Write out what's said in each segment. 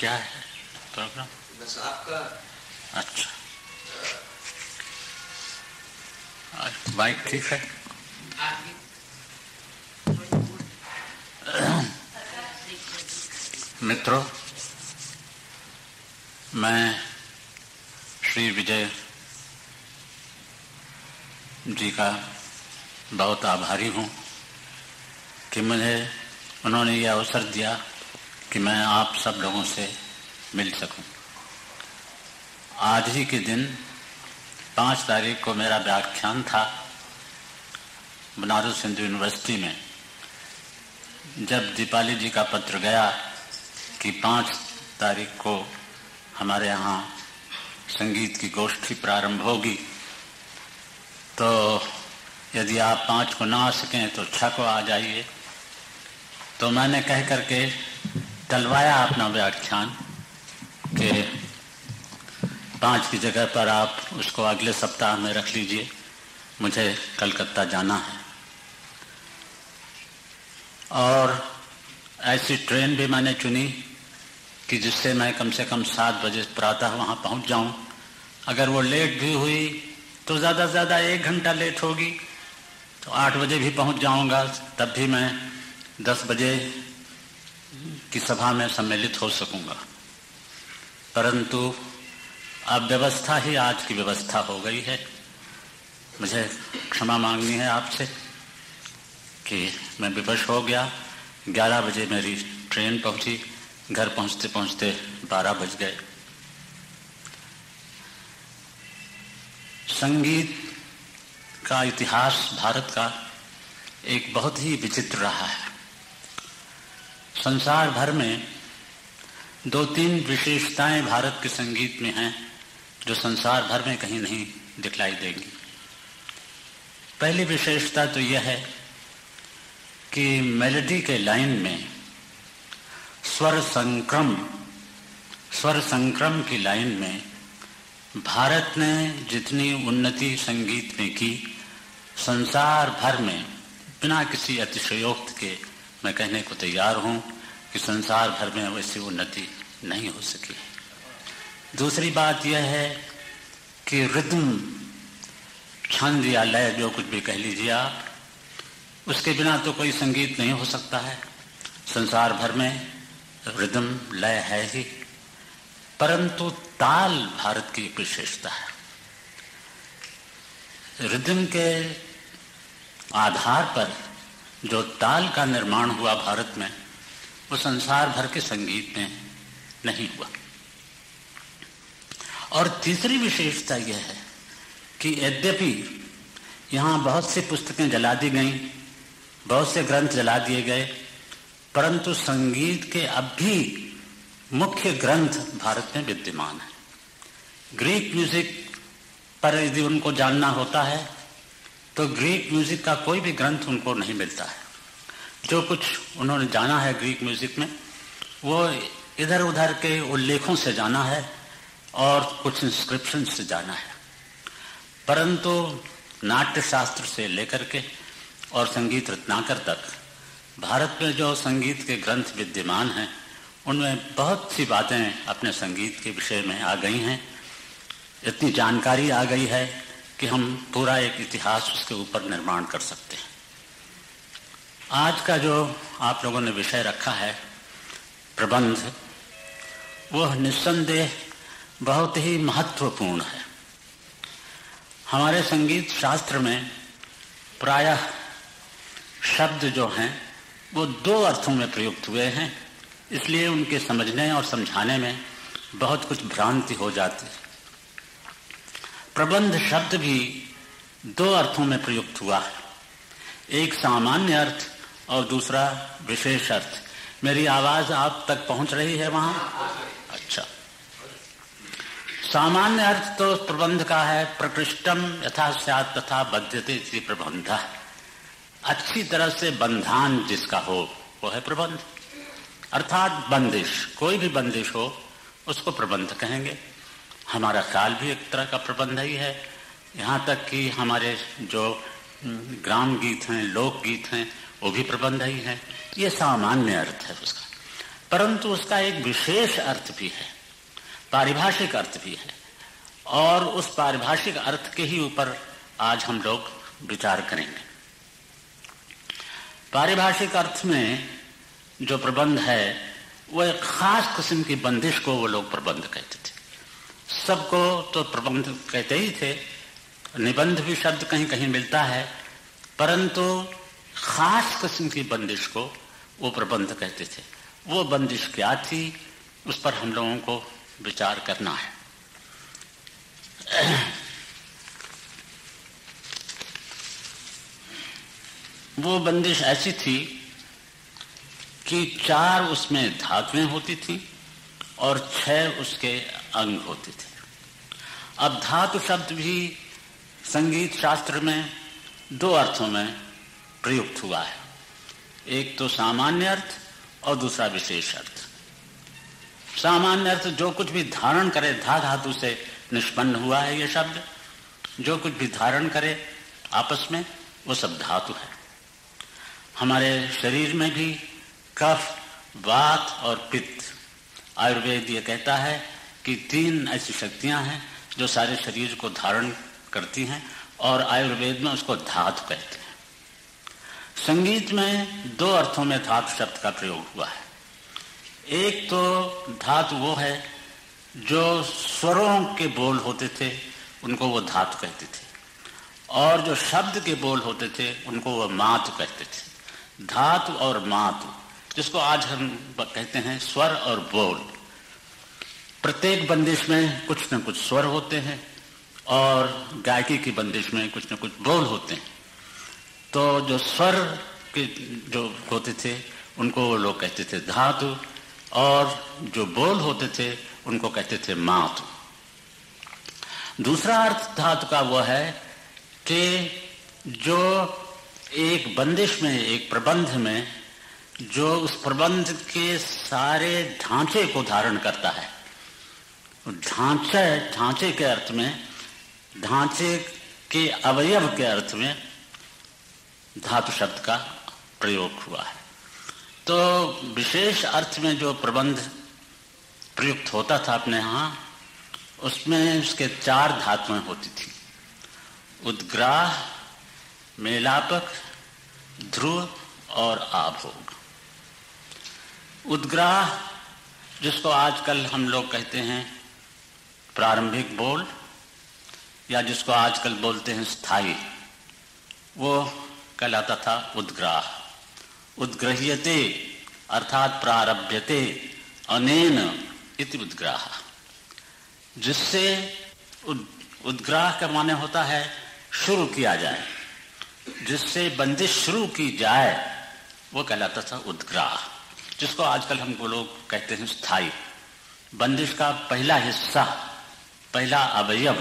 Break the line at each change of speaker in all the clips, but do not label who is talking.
क्या है प्रोग्राम
बस आपका।
अच्छा। बाइक ठीक है? मित्रों मैं श्री विजय जी का बहुत आभारी हूँ कि मुझे उन्होंने ये अवसर दिया कि मैं आप सब लोगों से मिल सकूँ। आज ही के दिन पाँच तारीख को मेरा व्याख्यान था बनारस हिंदू यूनिवर्सिटी में जब दीपाली जी का पत्र गया कि पाँच तारीख को हमारे यहाँ संगीत की गोष्ठी प्रारंभ होगी तो यदि आप पाँच को ना आ सकें तो छह को आ जाइए तो मैंने कह करके टलवाया अपना व्याख्यान के पाँच की जगह पर आप उसको अगले सप्ताह में रख लीजिए। मुझे कलकत्ता जाना है। और ऐसी ट्रेन भी मैंने चुनी कि जिससे मैं कम से कम सात बजे प्रातः वहाँ पहुँच जाऊँ। अगर वो लेट भी हुई तो ज़्यादा से ज़्यादा एक घंटा लेट होगी। तो आठ बजे भी पहुँच जाऊँगा, तब भी मैं दस बजे की सभा में सम्मिलित हो सकूँगा। परंतु अब व्यवस्था ही आज की व्यवस्था हो गई है। मुझे क्षमा मांगनी है आपसे कि मैं विवश हो गया। ग्यारह बजे मेरी ट्रेन पहुँची। घर पहुँचते पहुँचते बारह बज गए। संगीत का इतिहास भारत का एक बहुत ही विचित्र रहा है। संसार भर में दो तीन विशेषताएँ भारत के संगीत में हैं, जो संसार भर में कहीं नहीं दिखलाई देंगी। पहली विशेषता तो यह है कि मेलोडी के लाइन में स्वर संक्रम स्वर संक्रम की लाइन में भारत ने जितनी उन्नति संगीत में की, संसार भर में बिना किसी अतिशयोक्त के मैं कहने को तैयार हूँ कि संसार भर में वैसी उन्नति नहीं हो सकी। दूसरी बात यह है कि रिद्म, छंद या लय जो कुछ भी कह लीजिए आप, उसके बिना तो कोई संगीत नहीं हो सकता है। संसार भर में रिदम, लय है ही, परंतु ताल भारत की विशेषता है। रिदम के आधार पर जो ताल का निर्माण हुआ भारत में, वो संसार भर के संगीत में नहीं हुआ। और तीसरी विशेषता यह है कि यद्यपि यहाँ बहुत सी पुस्तकें जला दी गई, बहुत से ग्रंथ जला दिए गए, परंतु संगीत के अब भी मुख्य ग्रंथ भारत में विद्यमान है। ग्रीक म्यूज़िक पर यदि उनको जानना होता है तो ग्रीक म्यूज़िक का कोई भी ग्रंथ उनको नहीं मिलता है। जो कुछ उन्होंने जाना है ग्रीक म्यूज़िक में, वो इधर उधर के उल्लेखों से जाना है और कुछ इंस्क्रिप्शन से जाना है। परंतु नाट्य शास्त्र से लेकर के और संगीत रत्नाकर तक, भारत में जो संगीत के ग्रंथ विद्यमान हैं, उनमें बहुत सी बातें अपने संगीत के विषय में आ गई हैं। इतनी जानकारी आ गई है कि हम पूरा एक इतिहास उसके ऊपर निर्माण कर सकते हैं। आज का जो आप लोगों ने विषय रखा है, प्रबंध, वह निस्संदेह बहुत ही महत्वपूर्ण है। हमारे संगीत शास्त्र में प्रायः शब्द जो हैं, वो दो अर्थों में प्रयुक्त हुए हैं, इसलिए उनके समझने और समझाने में बहुत कुछ भ्रांति हो जाती है। प्रबंध शब्द भी दो अर्थों में प्रयुक्त हुआ है। एक सामान्य अर्थ और दूसरा विशेष अर्थ। मेरी आवाज़ आप तक पहुँच रही है वहाँ? अच्छा। सामान्य अर्थ तो प्रबंध का है, प्रकृष्टम यथा स्यात तथा बद्धते प्रबंध। अच्छी तरह से बंधान जिसका हो, वो है प्रबंध। अर्थात बंदिश, कोई भी बंदिश हो, उसको प्रबंध कहेंगे। हमारा काल भी एक तरह का प्रबंध ही है। यहाँ तक कि हमारे जो ग्राम गीत हैं, लोक गीत हैं, वो भी प्रबंध ही है। ये सामान्य अर्थ है उसका। परंतु उसका एक विशेष अर्थ भी है, पारिभाषिक अर्थ भी है। और उस पारिभाषिक अर्थ के ही ऊपर आज हम लोग विचार करेंगे। पारिभाषिक अर्थ में जो प्रबंध है, वो एक खास किस्म की बंदिश को वो लोग प्रबंध कहते थे। सबको तो प्रबंध कहते ही थे। निबंध भी शब्द कहीं कहीं मिलता है, परंतु खास किस्म की बंदिश को वो प्रबंध कहते थे। वो बंदिश क्या थी, उस पर हम लोगों को विचार करना है। वो बंदिश ऐसी थी कि चार उसमें धातुएँ होती थी। और छह उसके अंग होते थे। अब धातु शब्द भी संगीत शास्त्र में दो अर्थों में प्रयुक्त हुआ है। एक तो सामान्य अर्थ और दूसरा विशेष अर्थ। सामान्य अर्थ जो कुछ भी धारण करे, धा धातु से निष्पन्न हुआ है ये शब्द। जो कुछ भी धारण करे आपस में, वो सब धातु है। हमारे शरीर में भी कफ, वात और पित्त आयुर्वेद ये कहता है कि तीन ऐसी शक्तियाँ हैं जो सारे शरीर को धारण करती हैं और आयुर्वेद में उसको धातु कहते हैं। संगीत में दो अर्थों में धातु शब्द का प्रयोग हुआ है। एक तो धातु वो है जो स्वरों के बोल होते थे, उनको वो धातु कहते थे। और जो शब्द के बोल होते थे, उनको वो मातु कहते थे। धातु और मातु जिसको आज हम कहते हैं स्वर और बोल। प्रत्येक बंदिश में कुछ न कुछ स्वर होते हैं और गायकी की बंदिश में कुछ न कुछ बोल होते हैं। तो जो स्वर के जो होते थे, उनको लोग कहते थे धातु और जो बोल होते थे, उनको कहते थे मातु। दूसरा अर्थ धातु का वो है कि जो एक बंदिश में, एक प्रबंध में जो उस प्रबंध के सारे ढांचे को धारण करता है। ढांचा, ढांचे के अर्थ में, ढांचे के अवयव के अर्थ में धातु शब्द का प्रयोग हुआ है। तो विशेष अर्थ में जो प्रबंध प्रयुक्त होता था अपने यहाँ, उसमें उसके चार धातुएँ होती थी। उद्ग्राह, मेलापक, ध्रुव और आभोग। उद्ग्राह, जिसको आजकल हम लोग कहते हैं प्रारंभिक बोल, या जिसको आजकल बोलते हैं स्थायी वो कहलाता था उद्ग्राह। उद्ग्रह्यते, अर्थात प्रारभ्यते, अनेन इति उद्ग्राह। जिससे उद्ग्राह का माने होता है शुरू किया जाए। जिससे बंदिश शुरू की जाए, वो कहलाता था उद्ग्राह। जिसको आजकल हमको लोग कहते हैं स्थायी बंदिश का पहला हिस्सा, पहला अवयव,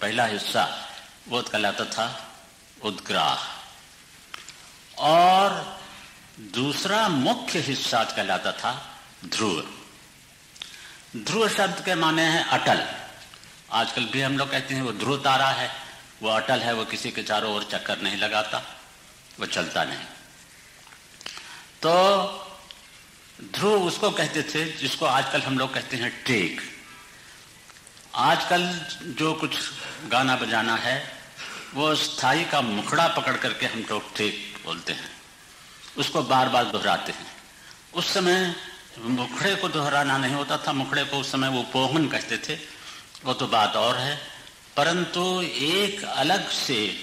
पहला हिस्सा वो कहलाता था उद्ग्राह। और दूसरा मुख्य हिस्सा कहलाता था ध्रुव। ध्रुव शब्द के माने हैं अटल। आजकल भी हम लोग कहते हैं वो ध्रुव तारा है। वो अटल है, वो किसी के चारों ओर चक्कर नहीं लगाता, वो चलता नहीं। तो ध्रुव उसको कहते थे, जिसको आजकल हम लोग कहते हैं टेक। आजकल जो कुछ गाना बजाना है, वो स्थायी का मुखड़ा पकड़ करके हम लोग टेक बोलते हैं। उसको बार बार दोहराते हैं। उस समय मुखड़े को दोहराना नहीं होता था, मुखड़े को उस समय वो पोहन कहते थे। वो तो बात और है। परंतु एक अलग से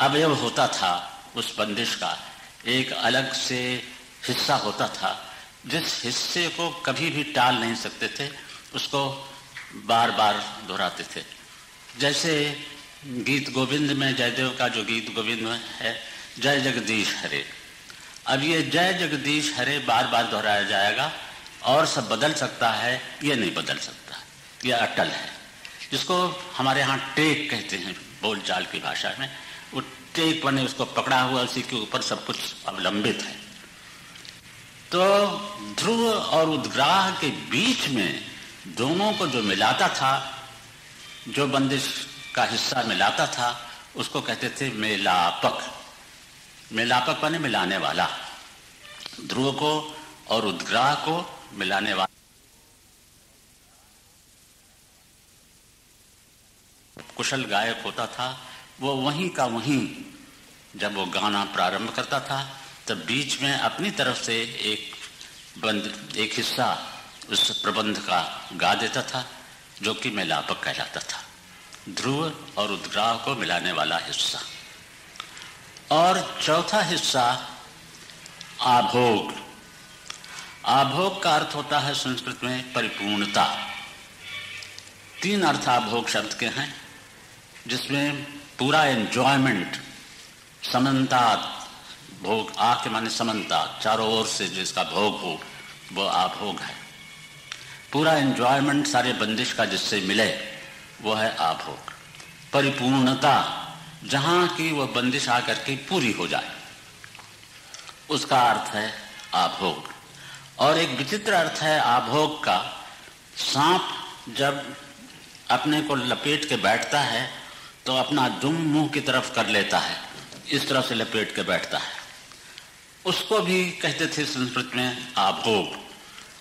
अवयव होता था उस बंदिश का। एक अलग से हिस्सा होता था। जिस हिस्से को कभी भी टाल नहीं सकते थे, उसको बार बार दोहराते थे। जैसे गीत गोविंद में, जयदेव का जो गीत गोविंद में है, जय जगदीश हरे। अब ये जय जगदीश हरे बार बार दोहराया जाएगा और सब बदल सकता है, ये नहीं बदल सकता। ये अटल है। जिसको हमारे यहाँ टेक कहते हैं, बोलचाल की भाषा में, वो टेक बने उसको पकड़ा हुआ, उसी के ऊपर सब कुछ अवलंबित है। तो ध्रुव और उद्ग्राह के बीच में दोनों को जो मिलाता था, जो बंदिश का हिस्सा मिलाता था, उसको कहते थे मेलापक। मेलापक बने मिलाने वाला। ध्रुव को और उद्ग्राह को मिलाने वाला। कुशल गायक होता था, वो वहीं का वहीं जब वो गाना प्रारंभ करता था तब बीच में अपनी तरफ़ से एक बंद, एक हिस्सा उस प्रबंध का गा देता था, जो कि मेलापक कहलाता था। ध्रुव और उद्ग्राह को मिलाने वाला हिस्सा। और चौथा हिस्सा, आभोग। आभोग का अर्थ होता है संस्कृत में परिपूर्णता। तीन अर्थ आभोग शब्द के हैं, जिसमें पूरा एंजॉयमेंट समन्ता भोग आ के माने समन्ता, चारों ओर से जिसका भोग हो, वो आभोग है। पूरा एंजॉयमेंट सारे बंदिश का जिससे मिले, वो है आभोग परिपूर्णता, जहाँ की वह बंदिश आकर के पूरी हो जाए, उसका अर्थ है आभोग और एक विचित्र अर्थ है आभोग का, सांप जब अपने को लपेट के बैठता है तो अपना दुम मुँह की तरफ़ कर लेता है, इस तरह से लपेट के बैठता है। उसको भी कहते थे संस्कृत में, आभोग।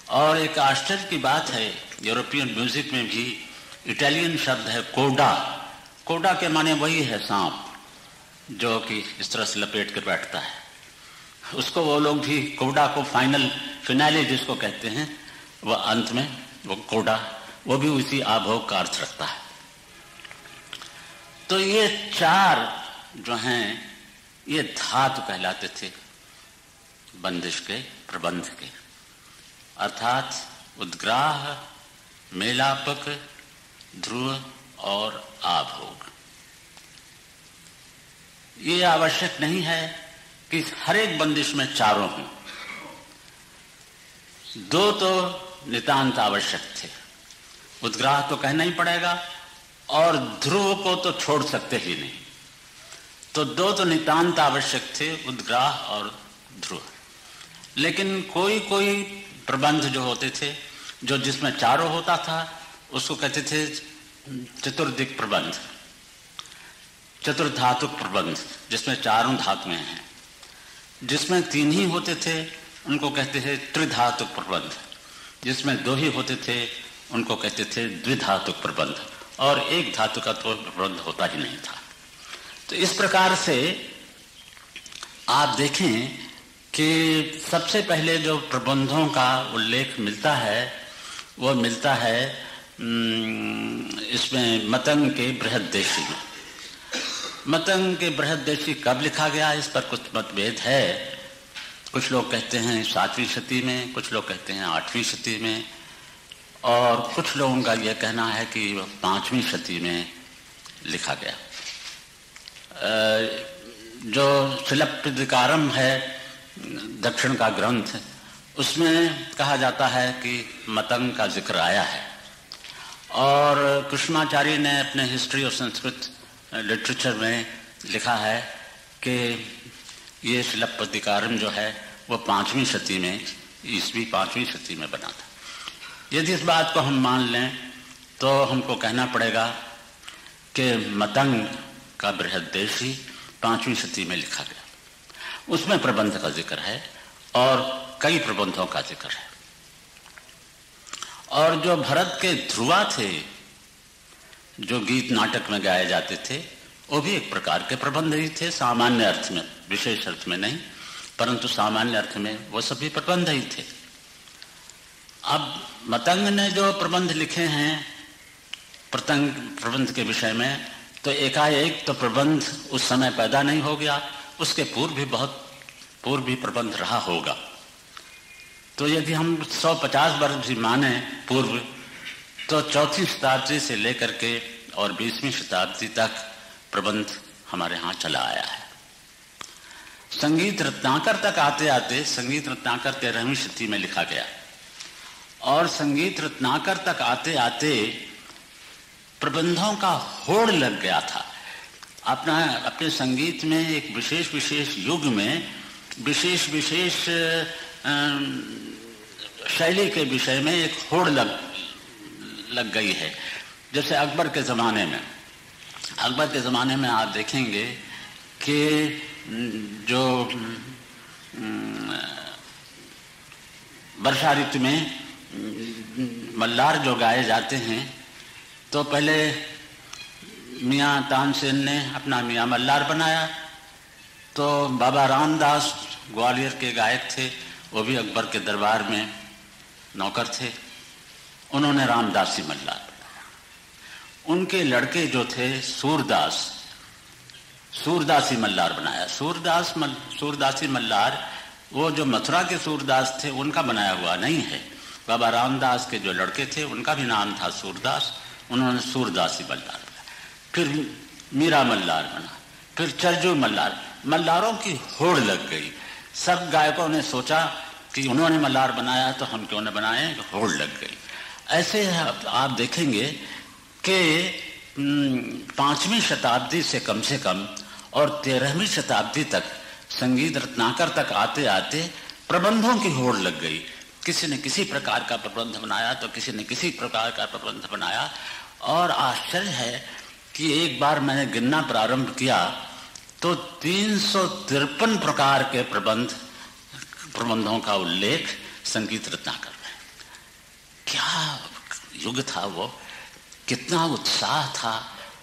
और एक आश्चर्य की बात है, यूरोपियन म्यूज़िक में भी इटालियन शब्द है कोडा। कोडा के माने वही है सांप, जो कि इस तरह से लपेट कर बैठता है। उसको वो लोग भी कोडा को फाइनल फिनाले जिसको कहते हैं वह अंत में वो कोडा, वो भी उसी आभोग का अर्थ रखता है। तो ये चार जो हैं, ये धातु कहलाते थे। बंदिश के, प्रबंध के। अर्थात उद्ग्राह, मेलापक, ध्रुव और आभोग। ये आवश्यक नहीं है कि हर एक बंदिश में चारों हों। दो तो नितांत आवश्यक थे। उद्ग्राह तो कहना ही पड़ेगा, और ध्रुव को तो छोड़ सकते ही नहीं। तो दो तो नितांत आवश्यक थे, उद्ग्राह और ध्रुव। लेकिन कोई कोई प्रबंध जो होते थे, जो जिसमें चारों होता था, उसको कहते थे चतुर्दिक प्रबंध, चतुर्धातुक प्रबंध, जिसमें चारों धातुएँ हैं। जिसमें तीन ही होते थे, उनको कहते थे त्रिधातुक प्रबंध। जिसमें दो ही होते थे, उनको कहते थे द्विधातुक प्रबंध। और एक धातु का तो प्रबंध होता ही नहीं था। तो इस प्रकार से आप देखें कि सबसे पहले जो प्रबंधों का उल्लेख मिलता है, वो मिलता है इसमें मतंग के बृहद देशी में। मतंग के बृहद देशी कब लिखा गया, इस पर कुछ मतभेद है। कुछ लोग कहते हैं सातवीं शती में, कुछ लोग कहते हैं आठवीं शती में, और कुछ लोगों का यह कहना है कि पांचवीं शती में लिखा गया। जो शिलप्पिकारम है दक्षिण का ग्रंथ, उसमें कहा जाता है कि मतंग का ज़िक्र आया है। और कृष्णाचार्य ने अपने हिस्ट्री ऑफ़ संस्कृत लिटरेचर में लिखा है कि ये शिलपतिकारम जो है, वो पांचवी शती में, ईस्वी पांचवी शती में बना था। यदि इस बात को हम मान लें तो हमको कहना पड़ेगा कि मतंग का बृहद देश ही पांचवी शती में लिखा गया। उसमें प्रबंध का ज़िक्र है और कई प्रबंधों का ज़िक्र है। और जो भरत के ध्रुवा थे, जो गीत नाटक में गाए जाते थे, वो भी एक प्रकार के प्रबंध ही थे, सामान्य अर्थ में, विशेष अर्थ में नहीं, परंतु सामान्य अर्थ में वो सभी प्रबंध ही थे। अब मतंग ने जो प्रबंध लिखे हैं, प्रतंग, प्रबंध के विषय में तो एकाएक तो प्रबंध उस समय पैदा नहीं हो गया। उसके पूर्व भी बहुत, पूर्व भी प्रबंध रहा होगा। तो यदि हम 150 वर्ष भी माने पूर्व तो चौथी शताब्दी से लेकर के और बीसवीं शताब्दी तक प्रबंध हमारे यहाँ चला आया है। संगीत रत्नाकर तक आते आते, संगीत रत्नाकर तेरहवीं शती में लिखा गया। और संगीत रत्नाकर तक आते आते प्रबंधों का होड़ लग गया था। अपना, अपने संगीत में एक विशेष विशेष युग में, विशेष विशेष शैली के विषय में एक होड़ लग लग गई है। जैसे अकबर के ज़माने में, अकबर के ज़माने में आप देखेंगे कि जो वर्षा ऋतु में मल्लार जो गाए जाते हैं तो पहले मियाँ तानसेन ने अपना मियाँ मल्लार बनाया। तो बाबा रामदास ग्वालियर के गायक थे वो भी अकबर के दरबार में नौकर थे। उन्होंने रामदासी मल्लार बनाया। उनके लड़के जो थे सूरदास सूरदासी मल्लार बनाया। सूरदास मल, सूरदासी मल्लार वो जो मथुरा के सूरदास थे उनका बनाया हुआ नहीं है। बाबा रामदास के जो लड़के थे उनका भी नाम था सूरदास। उन्होंने सूरदासी मल्लार फिर मीरा मल्लार बना, फिर चरजू मल्लार। मल्लारों की होड़ लग गई। सब गायकों ने सोचा कि उन्होंने मल्लार बनाया तो हम क्यों न बनाए, होड़ लग गई। ऐसे आप देखेंगे कि पांचवी शताब्दी से कम से कम और तेरहवीं शताब्दी तक संगीत रत्नाकर तक आते आते प्रबंधों की होड़ लग गई। किसी ने किसी प्रकार का प्रबंध बनाया तो किसी ने किसी प्रकार का प्रबंध बनाया। और आश्चर्य है कि एक बार मैंने गिनना प्रारंभ किया तो तीन प्रकार के प्रबंध, प्रबंधों का उल्लेख संगीत रत्नाकर में। क्या युग था वो? कितना उत्साह था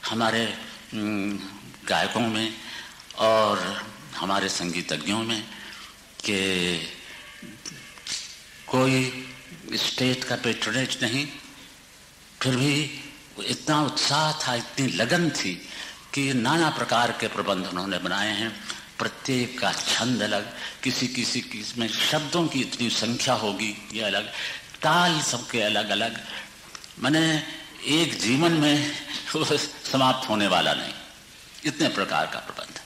हमारे गायकों में और हमारे संगीतज्ञों में कि कोई स्टेट का पेट्रोनेज नहीं, फिर भी इतना उत्साह था, इतनी लगन थी कि नाना प्रकार के प्रबंध उन्होंने बनाए हैं। प्रत्येक का छंद अलग, किसी किसी में शब्दों की इतनी संख्या होगी, ये अलग, ताल सबके अलग अलग। मैंने एक जीवन में समाप्त होने वाला नहीं, इतने प्रकार का प्रबंध।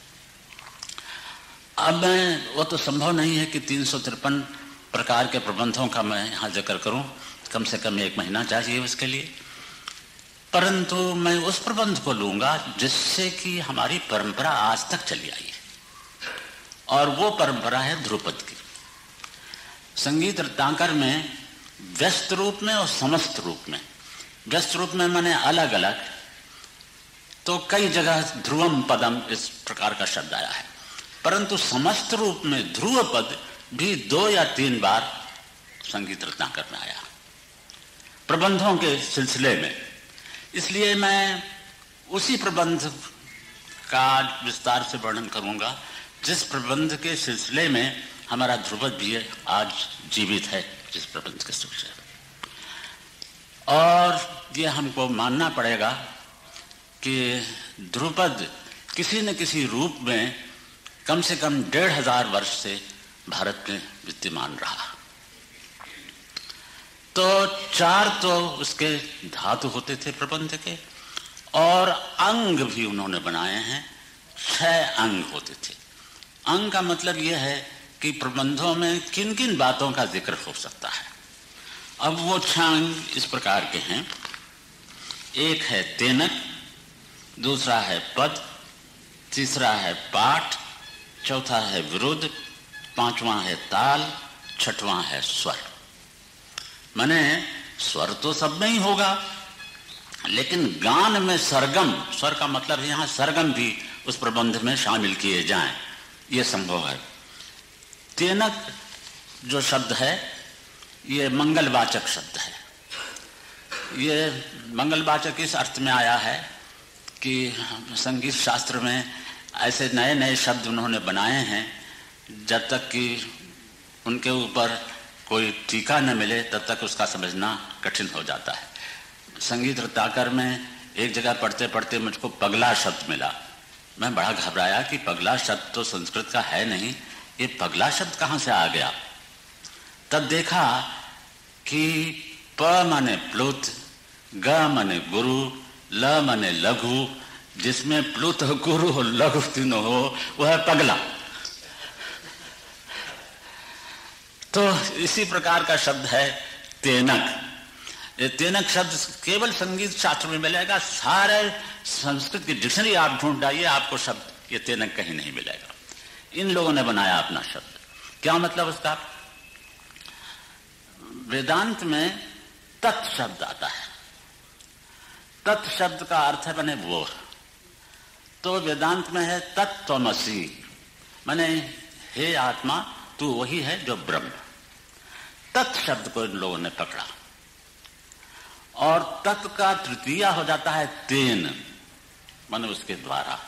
अब मैं, वो तो संभव नहीं है कि तीन सौ तिरपन प्रकार के प्रबंधों का मैं यहाँ ज़िक्र करूँ। कम से कम एक महीना चाहिए उसके लिए। परंतु मैं उस प्रबंध को लूँगा जिससे कि हमारी परंपरा आज तक चली आई है। और वो परंपरा है ध्रुपद की। संगीत रत्नाकर में, व्यस्त रूप में और समस्त रूप में। व्यस्त रूप में मैंने अलग अलग तो कई जगह ध्रुवम पदम इस प्रकार का शब्द आया है। परंतु समस्त रूप में ध्रुव पद भी दो या तीन बार संगीत रत्नाकर में आया। प्रबंधों के सिलसिले में इसलिए मैं उसी प्रबंध का विस्तार से वर्णन करूँगा, जिस प्रबंध के सिलसिले में हमारा ध्रुवद भी आज जीवित है, जिस प्रबंध के सिलसिले और ये हमको मानना पड़ेगा कि ध्रुपद किसी न किसी रूप में कम से कम डेढ़ हज़ार वर्ष से भारत में विद्यमान रहा। तो चार तो उसके धातु होते थे प्रबंध के, और अंग भी उन्होंने बनाए हैं, छह अंग होते थे। अंग का मतलब यह है कि प्रबंधों में किन किन बातों का ज़िक्र हो सकता है। अब वो छह अंग इस प्रकार के हैं। एक है तेनक, दूसरा है पद, तीसरा है पाठ, चौथा है विरुद्ध, पांचवा है ताल, छठवां है स्वर। मैंने, स्वर तो सब में ही होगा, लेकिन गान में सरगम, स्वर का मतलब है यहाँ सरगम भी उस प्रबंध में शामिल किए जाएँ। ये संभव है। तेनक जो शब्द है, ये मंगलवाचक शब्द है। ये मंगलवाचक इस अर्थ में आया है कि संगीत शास्त्र में ऐसे नए नए शब्द उन्होंने बनाए हैं, जब तक कि उनके ऊपर कोई टीका न मिले, तब तक उसका समझना कठिन हो जाता है। संगीत रत्नाकर में एक जगह पढ़ते पढ़ते मुझको पगला शब्द मिला। मैं बड़ा घबराया कि पगला शब्द तो संस्कृत का है नहीं, ये पगला शब्द कहाँ से आ गया? तब देखा कि प माने प्लुत, ग माने गुरु, ल माने लघु, जिसमें प्लुत, गुरु, लघु तीनों हो, वह पगला। तो इसी प्रकार का शब्द है तेनक। तेनक शब्द केवल संगीत शास्त्र में मिलेगा, सारे संस्कृत की डिक्शनरी आप ढूंढ आइए आपको शब्द, ये तेनक कहीं नहीं मिलेगा। इन लोगों ने बनाया अपना शब्द। क्या मतलब उसका? वेदांत में तत् शब्द आता है। तत् शब्द का अर्थ है बने वो। तो वेदांत में है तत्वमसी मैंने, हे आत्मा, तू वही है जो ब्रह्म। तत् शब्द को इन लोगों ने पकड़ा। और तत् का तृतीया हो जाता है तेन मन उसके द्वारा।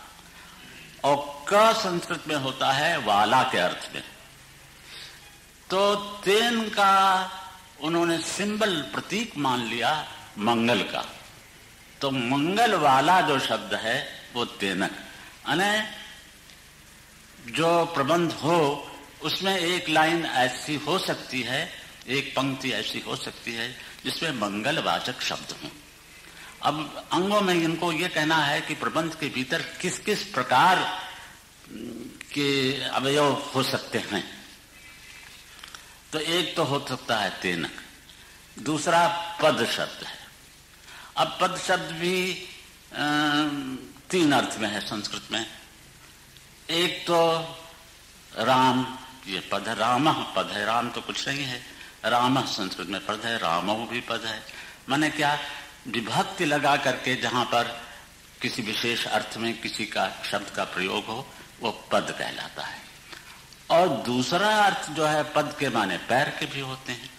और क संस्कृत में होता है वाला के अर्थ में। तो तेन का उन्होंने सिंबल प्रतीक मान लिया मंगल का। तो मंगल वाला जो शब्द है, वो तेनक अने जो प्रबंध हो, उसमें एक लाइन ऐसी हो सकती है एक पंक्ति ऐसी हो सकती है जिसमें मंगलवाचक शब्द हो। अब अंगों में इनको ये कहना है कि प्रबंध के भीतर किस किस प्रकार के अवयव हो सकते हैं। तो एक तो हो सकता है तेनक, दूसरा पद शब्द है। अब पद शब्द भी तीन अर्थ में है संस्कृत में। एक तो राम, ये पद राम पद है, राम तो कुछ नहीं है। राम संस्कृत में पद है, राम भी पद है। मैंने क्या विभक्ति लगा करके जहाँ पर किसी विशेष अर्थ में किसी का शब्द का प्रयोग हो, वो पद कहलाता है। और दूसरा अर्थ जो है, पद के माने पैर के भी होते हैं।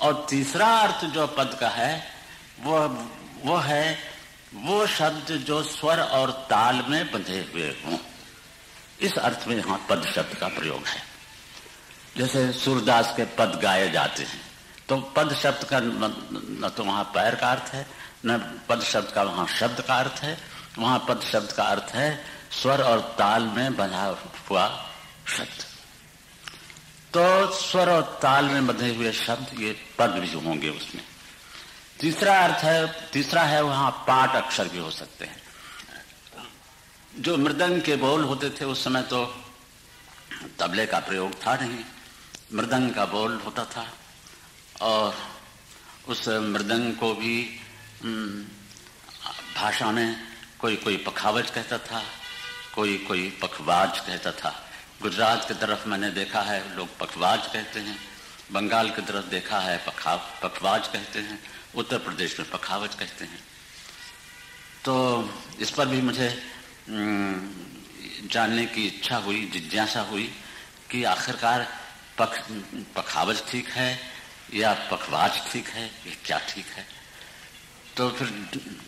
और तीसरा अर्थ जो पद का है, वो वो है, वो शब्द जो स्वर और ताल में बंधे हुए हों। इस अर्थ में यहाँ पद शब्द का प्रयोग है। जैसे सूरदास के पद गाए जाते हैं। तो पद शब्द का न तो वहाँ पैर का अर्थ है, न पद शब्द का वहाँ शब्द का अर्थ है, वहाँ पद शब्द का अर्थ है, स्वर और ताल में बंधा हुआ शब्द। तो स्वर और ताल में बंधे हुए शब्द, ये पद भी होंगे उसमें। तीसरा अर्थ है, तीसरा है वहाँ पाठ अक्षर भी हो सकते हैं। जो मृदंग के बोल होते थे उस समय तो तबले का प्रयोग था नहीं। मृदंग का बोल होता था और उस मृदंग को भी भाषा में कोई कोई पखावज कहता था, कोई कोई पखवाज कहता था। गुजरात की तरफ़ मैंने देखा है, लोग पखवाज कहते हैं। बंगाल की तरफ़ देखा है, पखा, पखवाज कहते हैं। उत्तर प्रदेश में पखावज कहते हैं। तो इस पर भी मुझे जानने की इच्छा हुई, जिज्ञासा हुई कि आखिरकार पख, पखावज ठीक है या पखवाज ठीक है या क्या ठीक है? तो फिर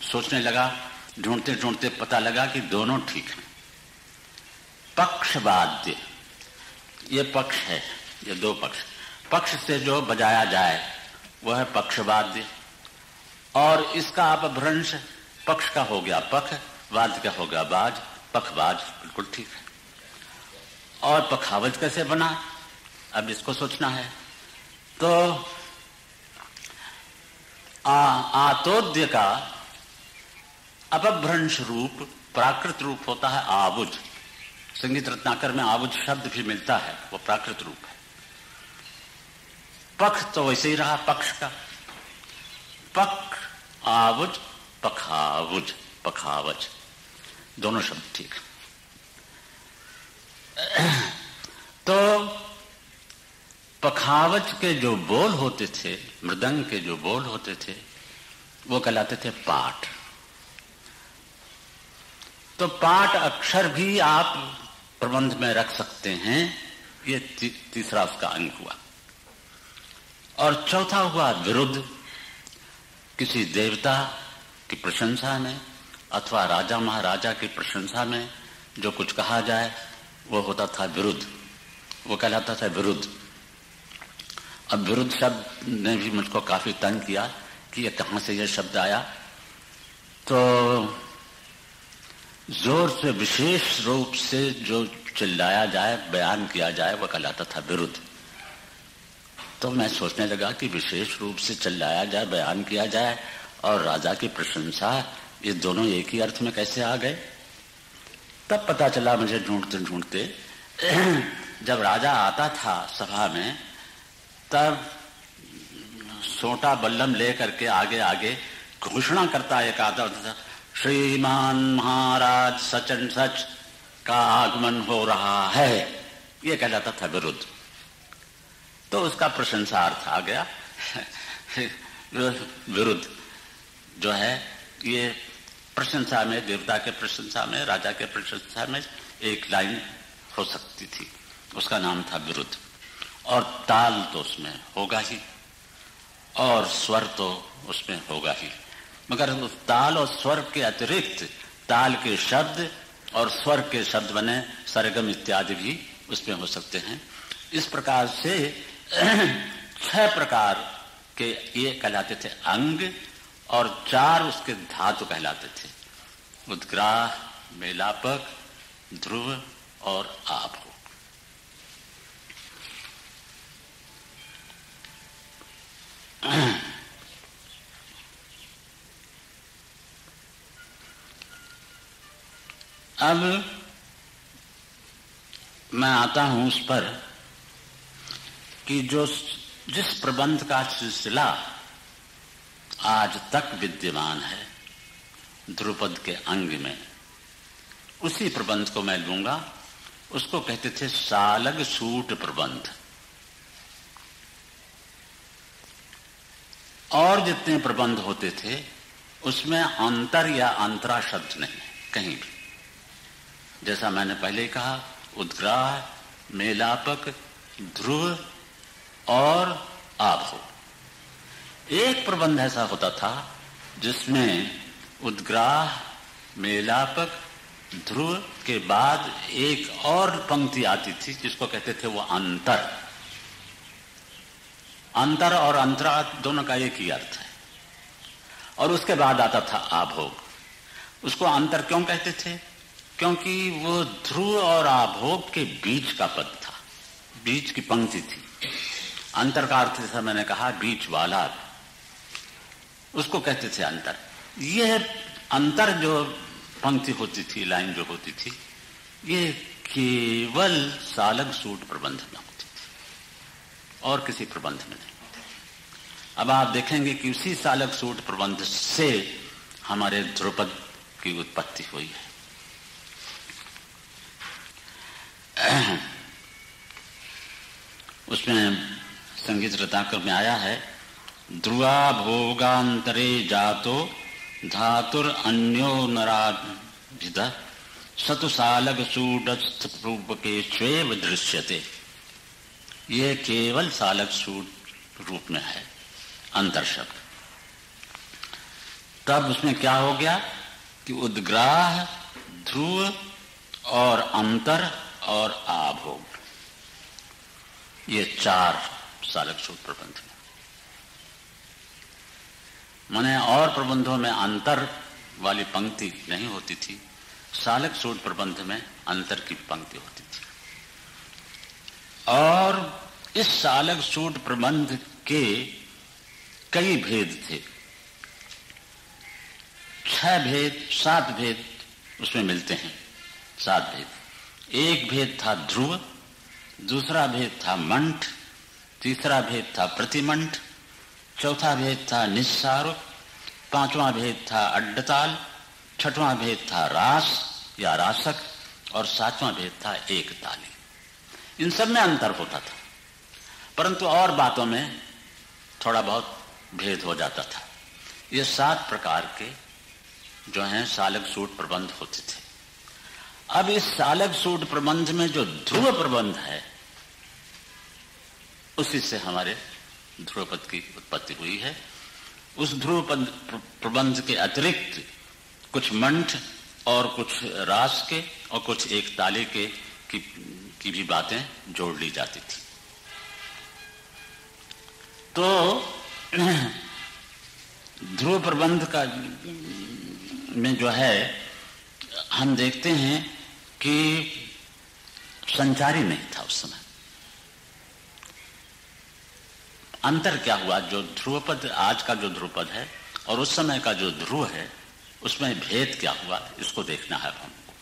सोचने लगा ढूंढते ढूंढते पता लगा कि दोनों ठीक हैं। पक्षवाद्य, ये पक्ष है, ये दो पक्ष। पक्ष से जो बजाया जाए, वह है पक्षवाद्य। और इसका अपभ्रंश पक्ष का हो गया पख, वाद्य का हो गया बाज, पखवाज, बिल्कुल ठीक है। और पखावज कैसे बना? अब इसको सोचना है। तो आ, आतोद्य का अपभ्रंश रूप प्राकृत रूप होता है आबुज संगीत रत्नाकर में आबुज शब्द भी मिलता है वो प्राकृत रूप है। पक्ष तो वैसे ही रहा पक्ष का। पक आवुज पखावुज पखावज। दोनों शब्द ठीक। तो पखावज के जो बोल होते थे मृदंग के जो बोल होते थे वो कहलाते थे पाठ। तो पाठ अक्षर भी आप प्रबंध में रख सकते हैं ये ती, तीसरा उसका अंग हुआ। और चौथा हुआ विरुद्ध। किसी देवता की प्रशंसा में अथवा राजा महाराजा की प्रशंसा में जो कुछ कहा जाए वो होता था विरुद्ध। वो कहलाता था विरुद्ध। अब विरुद्ध शब्द ने भी मुझको काफ़ी तंग किया कि ये कहाँ से ये शब्द आया। तो ज़ोर से, विशेष रूप से जो चिल्लाया जाए, बयान किया जाए वह कहलाता था विरुद्ध। तो मैं सोचने लगा कि विशेष रूप से चिल्लाया जाए, बयान किया जाए, और राजा की प्रशंसा, ये दोनों एक ही अर्थ में कैसे आ गए? तब पता चला मुझे ढूंढते ढूंढते जब राजा आता था सभा में तब सोटा बल्लम ले करके आगे आगे घोषणा करता आता था श्रीमान महाराज, सचन सच का आगमन हो रहा है। ये कहलाता था विरुद्ध। तो उसका प्रशंसार्थ आ गया। विरुद्ध जो है, ये प्रशंसा में, देवता के प्रशंसा में, राजा के प्रशंसा में एक लाइन हो सकती थी। उसका नाम था विरुद्ध। और ताल तो उसमें होगा ही, और स्वर तो उसमें होगा ही। मगर ताल और स्वर के अतिरिक्त ताल के शब्द और स्वर के शब्द बने, सरगम इत्यादि भी उसमें हो सकते हैं। इस प्रकार से छह प्रकार के ये कहलाते थे, अंग और चार उसके धातु कहलाते थे। उद्ग्राह, मेलापक, ध्रुव और आप हो। अब मैं आता हूँ उस पर कि जो जिस प्रबंध का सिलसिला आज तक विद्यमान है ध्रुपद के अंग में, उसी प्रबंध को मैं लूँगा। उसको कहते थे सालग सूट प्रबंध। और जितने प्रबंध होते थे, उसमें अंतर या अंतरा शब्द नहीं है कहीं भी। जैसा मैंने पहले कहा, उद्ग्राह, मेलापक, ध्रुव और आभो। एक प्रबंध ऐसा होता था, जिसमें उद्ग्राह, मेलापक, ध्रुव के बाद एक और पंक्ति आती थी, जिसको कहते थे वो अंतर। अंतर और अंतरा दोनों का एक ही अर्थ है। और उसके बाद आता था आभोग। उसको अंतर क्यों कहते थे? क्योंकि वो ध्रुव और आभोग के बीच का पद था। बीच की पंक्ति थी। अंतर का अर्थ जैसा मैंने कहा, बीच वाला। उसको कहते थे अंतर। यह अंतर जो पंक्ति होती थी, लाइन जो होती थी, ये केवल सालक सूट प्रबंध में और किसी प्रबंध में नहीं। अब आप देखेंगे कि उसी सालक सूट प्रबंध से हमारे ध्रुपद की उत्पत्ति हुई है। उसमें संगीत रताकर में आया है, ध्रुवा भोगांतरे जातो, धातुर अन्यो नराभिद सतुसालग सूडस्थ रूप के स्वेव दृश्यते। ये केवल सालक सूट रूप में है अंतर शब्द तब उसमें क्या हो गया कि उद्ग्राह, ध्रुव और अंतर और आभोग ये चार सालक सूत्र प्रबंध में मैंने और प्रबंधों में अंतर वाली पंक्ति नहीं होती थी। सालक सूट प्रबंध में अंतर की पंक्ति होती थी। और इस सालक सूट प्रबंध के कई भेद थे। छह भेद, सात भेद उसमें मिलते हैं। सात भेद। एक भेद था ध्रुव, दूसरा भेद था मंठ, तीसरा भेद था प्रतिमंठ, चौथा भेद था निस्सार, पांचवा भेद था अड्डताल, छठवां भेद था रास या रासक, और सातवां भेद था एक ताली इन सब में अंतर होता था। परंतु और बातों में थोड़ा बहुत भेद हो जाता था। ये सात प्रकार के जो हैं सालक सूट प्रबंध होते थे। अब इस सालक सूट प्रबंध में जो ध्रुव प्रबंध है उसी से हमारे ध्रुवपद की उत्पत्ति हुई है। उस ध्रुव प्रबंध के अतिरिक्त कुछ मंठ और कुछ रास के और कुछ एक ताले के की, की भी बातें जोड़ ली जाती थी। तो ध्रुव प्रबंध का में जो है हम देखते हैं कि संचारी नहीं था उस समय। अंतर क्या हुआ? जो ध्रुवपद आज का जो ध्रुवपद है और उस समय का जो ध्रुव है उसमें भेद क्या हुआ? इसको देखना है हमको।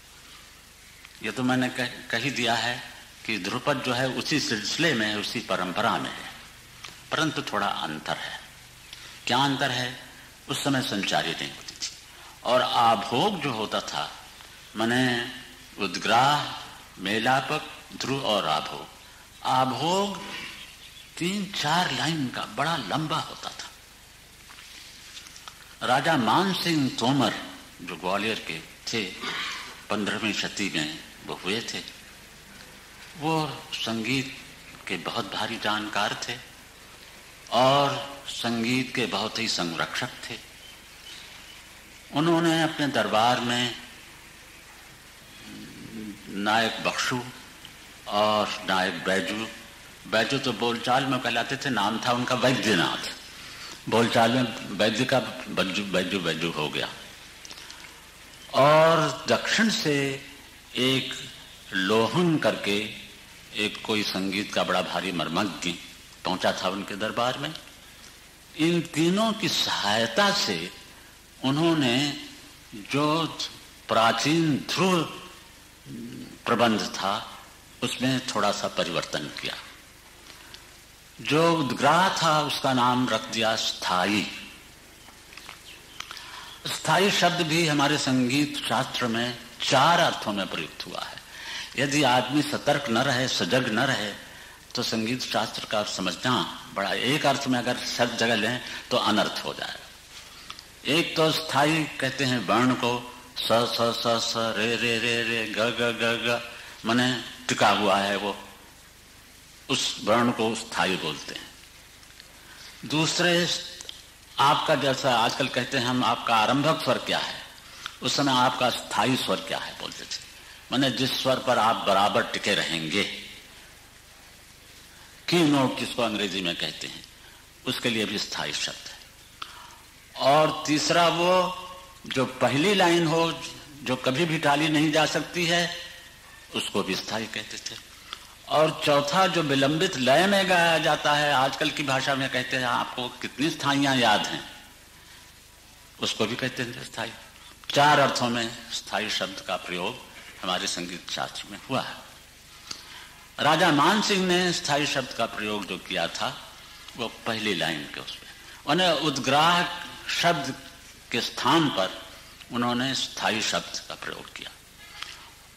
ये तो मैंने कह, कही दिया है। कि ध्रुपद जो है उसी सिलसिले में है उसी परंपरा में है। परंतु थोड़ा अंतर है। क्या अंतर है? उस समय संचारी नहीं होती थी। और आभोग जो होता था, मैंने उद्ग्राह, मेलापक ध्रुव और आभोग। आभोग तीन चार लाइन का बड़ा लंबा होता था। राजा मान सिंह तोमर जो ग्वालियर के थे, पंद्रहवीं शती में वो हुए थे। वो संगीत के बहुत भारी जानकार थे और संगीत के बहुत ही संरक्षक थे। उन्होंने अपने दरबार में नायक बख्शु और नायक बैजू बैजू तो बोलचाल में कहलाते थे, नाम था उनका वैद्यनाथ। बोलचाल में वैद्य का बैजू बैजू बैजू हो गया। और दक्षिण से एक लोहन करके एक कोई संगीत का बड़ा भारी मर्मज्ञ पहुँचा था उनके दरबार में। इन तीनों की सहायता से उन्होंने जो प्राचीन ध्रुव प्रबंध था, उसमें थोड़ा सा परिवर्तन किया। जो उद्ग्राह था, उसका नाम रख दिया स्थायी स्थायी शब्द भी हमारे संगीत शास्त्र में चार अर्थों में प्रयुक्त हुआ है। यदि आदमी सतर्क न रहे, सजग न रहे तो संगीत शास्त्र का समझना बड़ा एक अर्थ में अगर सब जगह लें तो अनर्थ हो जाए एक तो स्थायी कहते हैं वर्ण को, स स स स, रे रे रे रे, ग ग ग ग, मने टिका हुआ है वो। उस वर्ण को स्थायी बोलते हैं। दूसरे, आपका जैसा आजकल कहते हैं हम, आपका आरंभक स्वर क्या है? उस समय आपका स्थायी स्वर क्या है, बोलते थे। मैंने जिस स्वर पर आप बराबर टिके रहेंगे की नोट जिसको अंग्रेज़ी में कहते हैं, उसके लिए भी स्थायी शब्द है। और तीसरा वो, जो पहली लाइन हो, जो कभी भी टाली नहीं जा सकती है, उसको भी स्थायी कहते थे। और चौथा, जो विलंबित लय में गाया जाता है, आजकल की भाषा में कहते हैं, आपको कितनी स्थाइयाँ याद हैं, उसको भी कहते हैं स्थायी। चार अर्थों में स्थायी शब्द का प्रयोग हमारे संगीत शास्त्र में हुआ है। राजा मान सिंह ने स्थायी शब्द का प्रयोग जो किया था, वो पहली लाइन के उसमें। उन्हें उद्ग्राह शब्द के स्थान पर उन्होंने स्थायी शब्द का प्रयोग किया।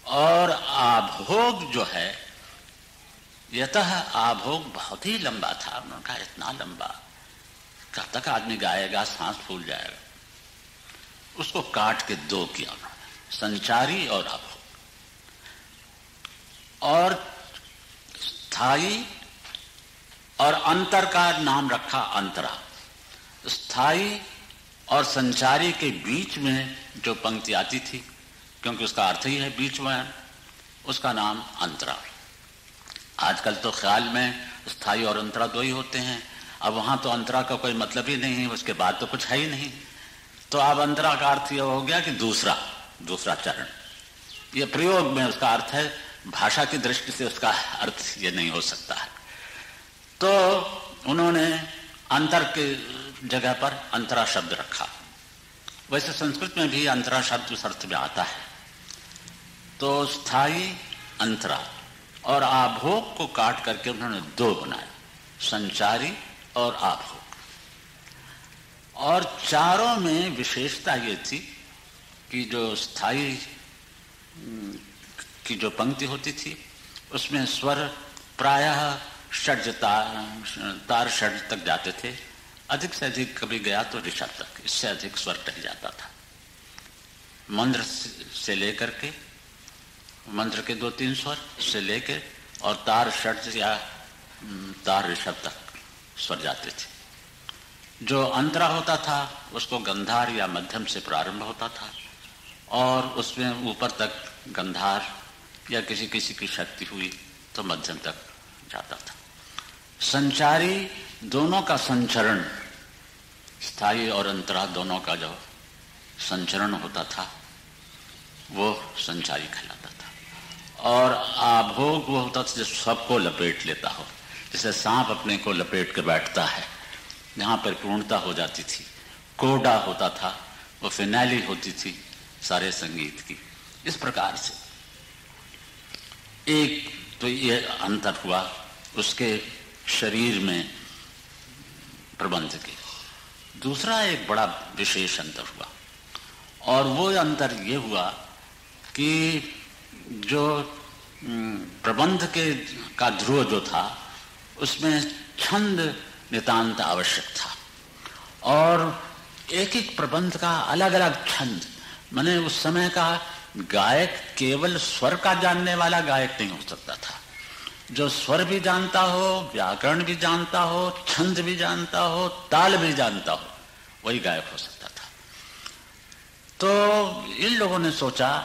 और आभोग जो है, यतः आभोग बहुत ही लंबा था। उन्होंने कहा, इतना लंबा? कब तक आदमी गाएगा? सांस फूल जाएगा? उसको काट के दो किया उन्होंने, संचारी और आभोग। और स्थायी और अंतर का नाम रखा अंतरा। स्थायी और संचारी के बीच में जो पंक्ति आती थी, क्योंकि उसका अर्थ ही है बीच में, उसका नाम अंतरा। आजकल तो ख्याल में स्थायी और अंतरा दो ही होते हैं। अब वहाँ तो अंतरा का कोई मतलब ही नहीं है, उसके बाद तो कुछ है ही नहीं। तो अब अंतरा का अर्थ यह हो गया कि दूसरा दूसरा चरण। ये प्रयोग में उसका अर्थ है भाषा की दृष्टि से उसका अर्थ ये नहीं हो सकता। तो उन्होंने अंतर के जगह पर अंतरा शब्द रखा। वैसे संस्कृत में भी अंतरा शब्द उस अर्थ में आता है। तो स्थायी अंतरा और आभोग को काट करके उन्होंने दो बनाया, संचारी और आभोग। और चारों में विशेषता ये थी कि जो स्थायी की जो पंक्ति होती थी, उसमें स्वर प्रायः तार षड तक जाते थे। अधिक से अधिक कभी गया तो ऋषभ तक, इससे अधिक स्वर टह जाता था। मंत्र से लेकर के, मंत्र के दो तीन स्वर से लेकर और तार षड या तार ऋषभ तक स्वर जाते थे। जो अंतरा होता था, उसको गंधार या मध्यम से प्रारंभ होता था और उसमें ऊपर तक गंधार या किसी किसी की शक्ति हुई तो मध्यम तक जाता था। संचारी दोनों का संचरण, स्थायी और अंतरा दोनों का जो संचरण होता था, वो संचारी कहलाता था। और आभोग वो होता था जो सबको लपेट लेता हो। जैसे सांप अपने को लपेट कर बैठता है जहाँ पर पूर्णता हो जाती थी। कोडा होता था, वो फिनैली होती थी, सारे संगीत की। इस प्रकार से एक तो ये अंतर हुआ, उसके शरीर में प्रबंध के। दूसरा एक बड़ा विशेष अंतर हुआ, और वो अंतर ये हुआ कि जो प्रबंध के, का ध्रुव जो था, उसमें छंद नितांत आवश्यक था। और एक एक प्रबंध का अलग अलग छंद, मैंने उस समय का गायक केवल स्वर का जानने वाला गायक नहीं हो सकता था। जो स्वर भी जानता हो, व्याकरण भी जानता हो, छंद भी जानता हो, ताल भी जानता हो, वही गायक हो सकता था। तो इन लोगों ने सोचा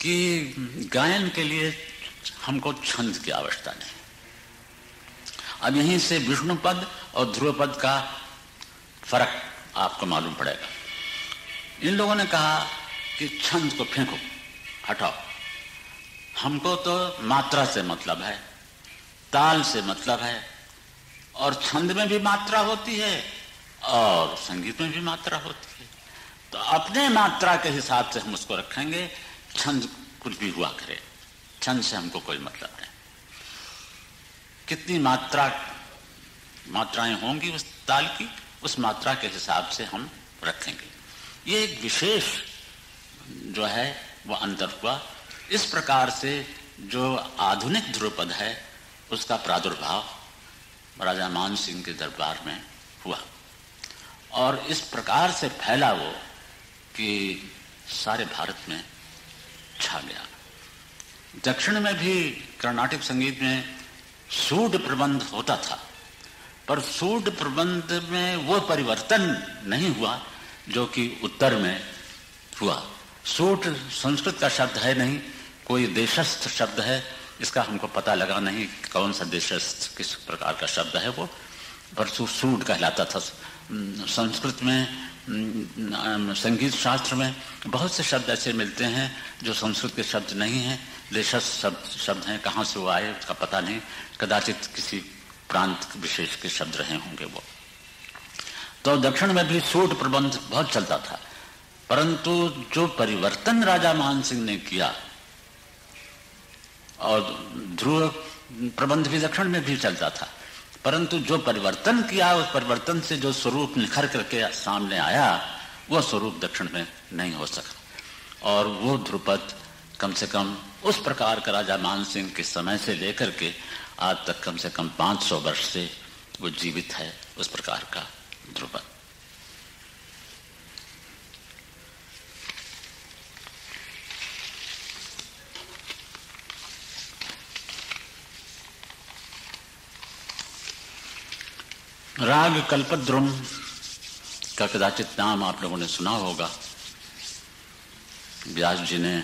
कि गायन के लिए हमको छंद की आवश्यकता नहीं। अब यहीं से विष्णु पद और ध्रुव पद का फ़र्क आपको मालूम पड़ेगा। इन लोगों ने कहा कि छंद को फेंको। हटाओ। हमको तो मात्रा से मतलब है, ताल से मतलब है, और छंद में भी मात्रा होती है, और संगीत में भी मात्रा होती है। तो अपने मात्रा के हिसाब से हम उसको रखेंगे, छंद कुछ भी हुआ करे, छंद से हमको कोई मतलब नहीं। कितनी मात्रा, मात्राएँ होंगी उस ताल की, उस मात्रा के हिसाब से हम रखेंगे। ये एक विशेष जो है वो अंतर हुआ। इस प्रकार से जो आधुनिक ध्रुपद है, उसका प्रादुर्भाव राजा मान सिंह के दरबार में हुआ। और इस प्रकार से फैला वो कि सारे भारत में छा गया। दक्षिण में भी कर्नाटक संगीत में सूड प्रबंध होता था, पर सूड प्रबंध में वो परिवर्तन नहीं हुआ जो कि उत्तर में हुआ। सूट संस्कृत का शब्द है नहीं, कोई देशस्थ शब्द है, इसका हमको पता लगा नहीं कौन सा देशस्थ, किस प्रकार का शब्द है वो। पर सूट कहलाता था। संस्कृत में संगीत शास्त्र में बहुत से शब्द ऐसे मिलते हैं जो संस्कृत के शब्द नहीं हैं। देशस्थ शब्द शब्द हैं, कहाँ से वो आए, उसका पता नहीं। कदाचित किसी प्रांत विशेष के शब्द रहे होंगे वो। तो दक्षिण में भी सूट प्रबंध बहुत चलता था। परंतु जो परिवर्तन राजा मान सिंह ने किया, और ध्रुव प्रबंध भी दक्षिण में भी चलता था, परंतु जो परिवर्तन किया, उस परिवर्तन से जो स्वरूप निखर करके सामने आया वह स्वरूप दक्षिण में नहीं हो सका। और वो ध्रुपद कम से कम उस प्रकार का राजा मान सिंह के समय से लेकर के आज तक कम से कम 500 वर्ष से वो जीवित है उस प्रकार का ध्रुपद। राग कल्पद्रुम का कदाचित नाम आप लोगों ने सुना होगा। व्यास जी ने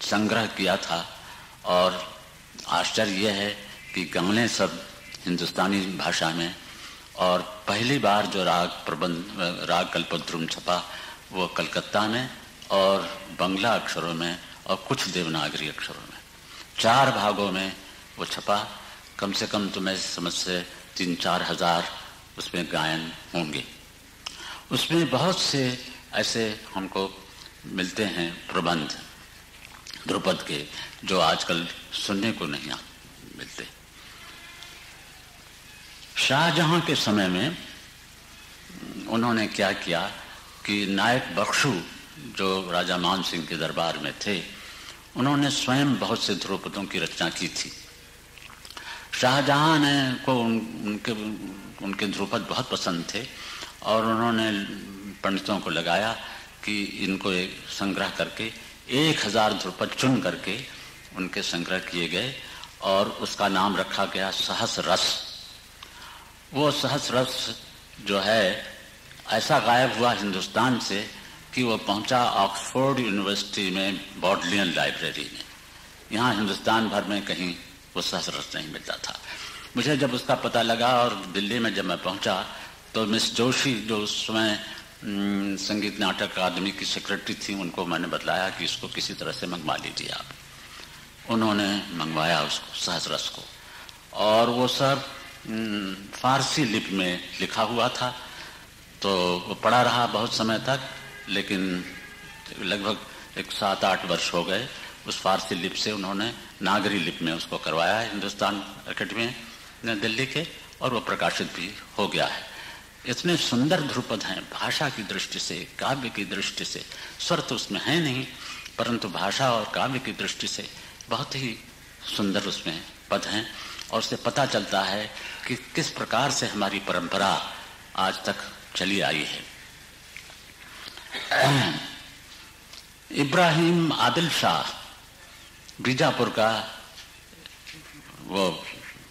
संग्रह किया था और आश्चर्य यह है कि गाने सब हिंदुस्तानी भाषा में और पहली बार जो राग प्रबंध, राग कल्पद्रुम छपा, वो कलकत्ता में और बंगला अक्षरों में और कुछ देवनागरी अक्षरों में। चार भागों में वो छपा। कम से कम तो मैं समझ से तीन चार हज़ार उसमें गायन होंगे। उसमें बहुत से ऐसे हमको मिलते हैं प्रबंध ध्रुपद के, जो आजकल सुनने को नहीं मिलते। शाहजहां के समय में उन्होंने क्या किया कि नायक बख्शु, जो राजा मान सिंह के दरबार में थे, उन्होंने स्वयं बहुत से ध्रुपदों की रचना की थी। शाहजहां ने को उन, उनके उनके ध्रुपद बहुत पसंद थे और उन्होंने पंडितों को लगाया कि इनको एक संग्रह करके एक हज़ार ध्रुपद चुन करके उनके संग्रह किए गए और उसका नाम रखा गया सहस रस वो सहस रस जो है ऐसा गायब हुआ हिंदुस्तान से कि वो पहुँचा ऑक्सफोर्ड यूनिवर्सिटी में बॉडलियन लाइब्रेरी में। यहाँ हिंदुस्तान भर में कहीं वो सहसरस नहीं मिलता था। मुझे जब उसका पता लगा और दिल्ली में जब मैं पहुँचा तो मिस जोशी जो उस समय संगीत नाटक अकादमी की सेक्रेटरी थी, उनको मैंने बतलाया कि इसको किसी तरह से मंगवा लीजिए आप। उन्होंने मंगवाया उसको सहसरस को। और वो सब फारसी लिपि में लिखा हुआ था। तो वो पढ़ा रहा बहुत समय तक, लेकिन लगभग एक सात आठ वर्ष हो गए। उस फारसी लिप से उन्होंने नागरी लिप में उसको करवाया है, हिंदुस्तान अकेडमी दिल्ली के, और वो प्रकाशित भी हो गया है। इतने सुंदर ध्रुपद हैं, भाषा की दृष्टि से, काव्य की दृष्टि से, स्वर तो उसमें है नहीं, परंतु भाषा और काव्य की दृष्टि से बहुत ही सुंदर उसमें पद हैं, और उससे पता चलता है कि किस प्रकार से हमारी परंपरा आज तक चली आई है। इब्राहिम आदिल शाह बीजापुर का वो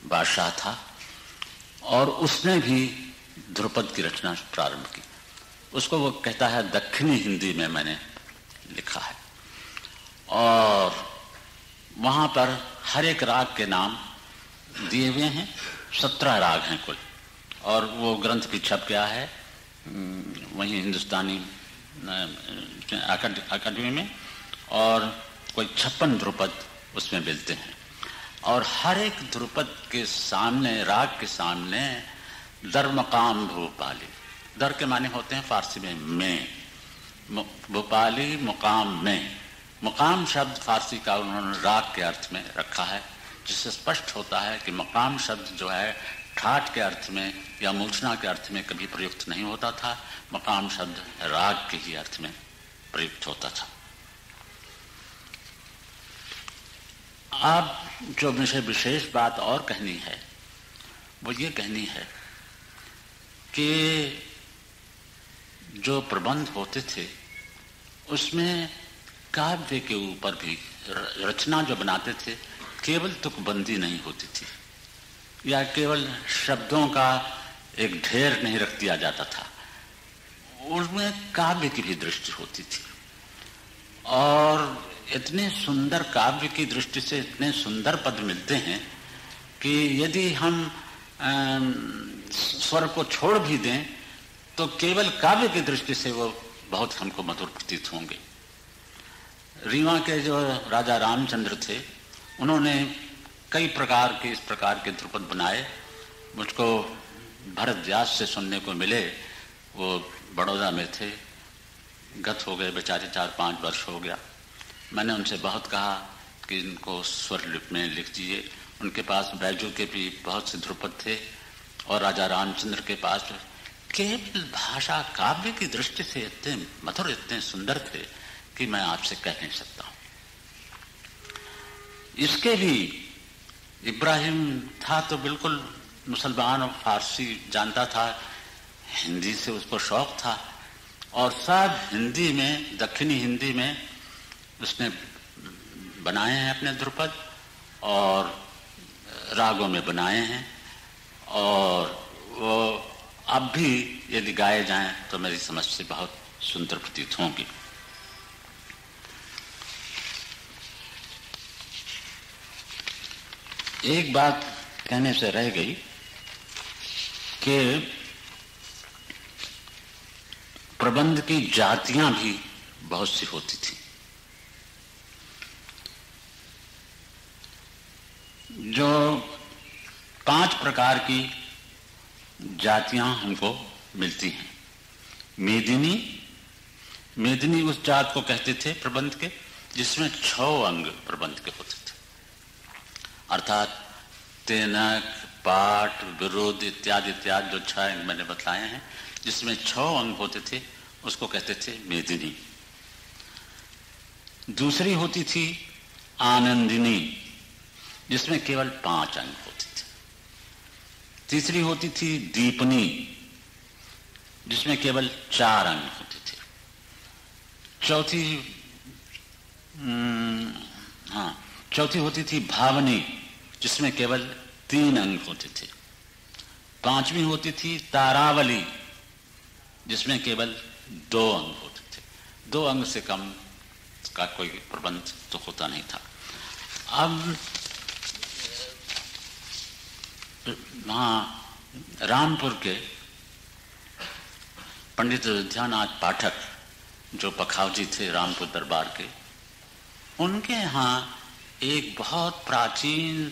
बादशाह था और उसने भी ध्रुपद की रचना प्रारंभ की। उसको वो कहता है, दक्षिणी हिंदी में मैंने लिखा है। और वहाँ पर हर एक राग के नाम दिए हुए हैं, सत्रह राग हैं कुल। और वो ग्रंथ भी छप गया है वहीं हिंदुस्तानी अकादमी में। और कोई छप्पन ध्रुपद उसमें मिलते हैं। और हर एक ध्रुपद के सामने, राग के सामने दर मकाम भूपाली। दर के माने होते हैं फारसी में मैं। भोपाली मुकाम में। मुकाम शब्द फारसी का उन्होंने राग के अर्थ में रखा है, जिससे स्पष्ट होता है कि मकाम शब्द जो है ठाट के अर्थ में या मूर्छना के अर्थ में कभी प्रयुक्त नहीं होता था। मकाम शब्द राग के ही अर्थ में प्रयुक्त होता था। अब जो मुझे विशेष बात और कहनी है, वो ये कहनी है कि जो प्रबंध होते थे, उसमें काव्य के ऊपर भी रचना जो बनाते थे, केवल तुकबंदी नहीं होती थी। या केवल शब्दों का एक ढेर नहीं रख दिया जाता था। उसमें काव्य की भी दृष्टि होती थी। और इतने सुंदर काव्य की दृष्टि से इतने सुंदर पद मिलते हैं कि यदि हम स्वर को छोड़ भी दें तो केवल काव्य की दृष्टि से वो बहुत हमको मधुर प्रतीत होंगे। रीवा के जो राजा रामचंद्र थे, उन्होंने कई प्रकार के इस प्रकार के ध्रुपद बनाए। मुझको भरत व्यास से सुनने को मिले, वो बड़ौदा में थे। गत हो गए बेचारे चार पाँच वर्ष हो गया। मैंने उनसे बहुत कहा कि इनको स्वर लिप में लिख दीजिए। उनके पास बैजू के भी बहुत से ध्रुपद थे और राजा रामचंद्र के पास केवल भाषा काव्य की दृष्टि से इतने मधुर, इतने सुंदर थे कि मैं आपसे कह नहीं सकता। हूँ इसके भी इब्राहिम था तो बिल्कुल मुसलमान और फारसी जानता था, हिंदी से उसको शौक था और सब हिंदी में, दक्षिणी हिंदी में उसने बनाए हैं अपने ध्रुपद और रागों में बनाए हैं और वो अब भी यदि गाए जाएँ तो मेरी समझ से बहुत सुंदर प्रतीत होंगी। एक बात कहने से रह गई कि प्रबंध की जातियाँ भी बहुत सी होती थी। जो पाँच प्रकार की जातियाँ हमको मिलती हैं। मेदिनी मेदिनी उस जात को कहते थे प्रबंध के, जिसमें छ अंग प्रबंध के होते थे। अर्थात तेनक पाठ विरोध इत्यादि इत्यादि जो छह अंग मैंने बताए हैं, जिसमें छ अंग होते थे, उसको कहते थे मेदिनी। दूसरी होती थी आनंदिनी। जिसमें केवल पाँच अंग होते थे। तीसरी होती थी दीपनी जिसमें केवल चार अंग होते थे। चौथी हम्म, हाँ चौथी होती थी भावनी जिसमें केवल तीन अंग होते थे। पांचवी होती थी तारावली जिसमें केवल दो अंग होते थे। दो अंग से कम का कोई प्रबंध तो होता नहीं था। अब वहाँ रामपुर के पंडित विद्यानाथ पाठक जो पखावजी थे रामपुर दरबार के, उनके यहाँ एक बहुत प्राचीन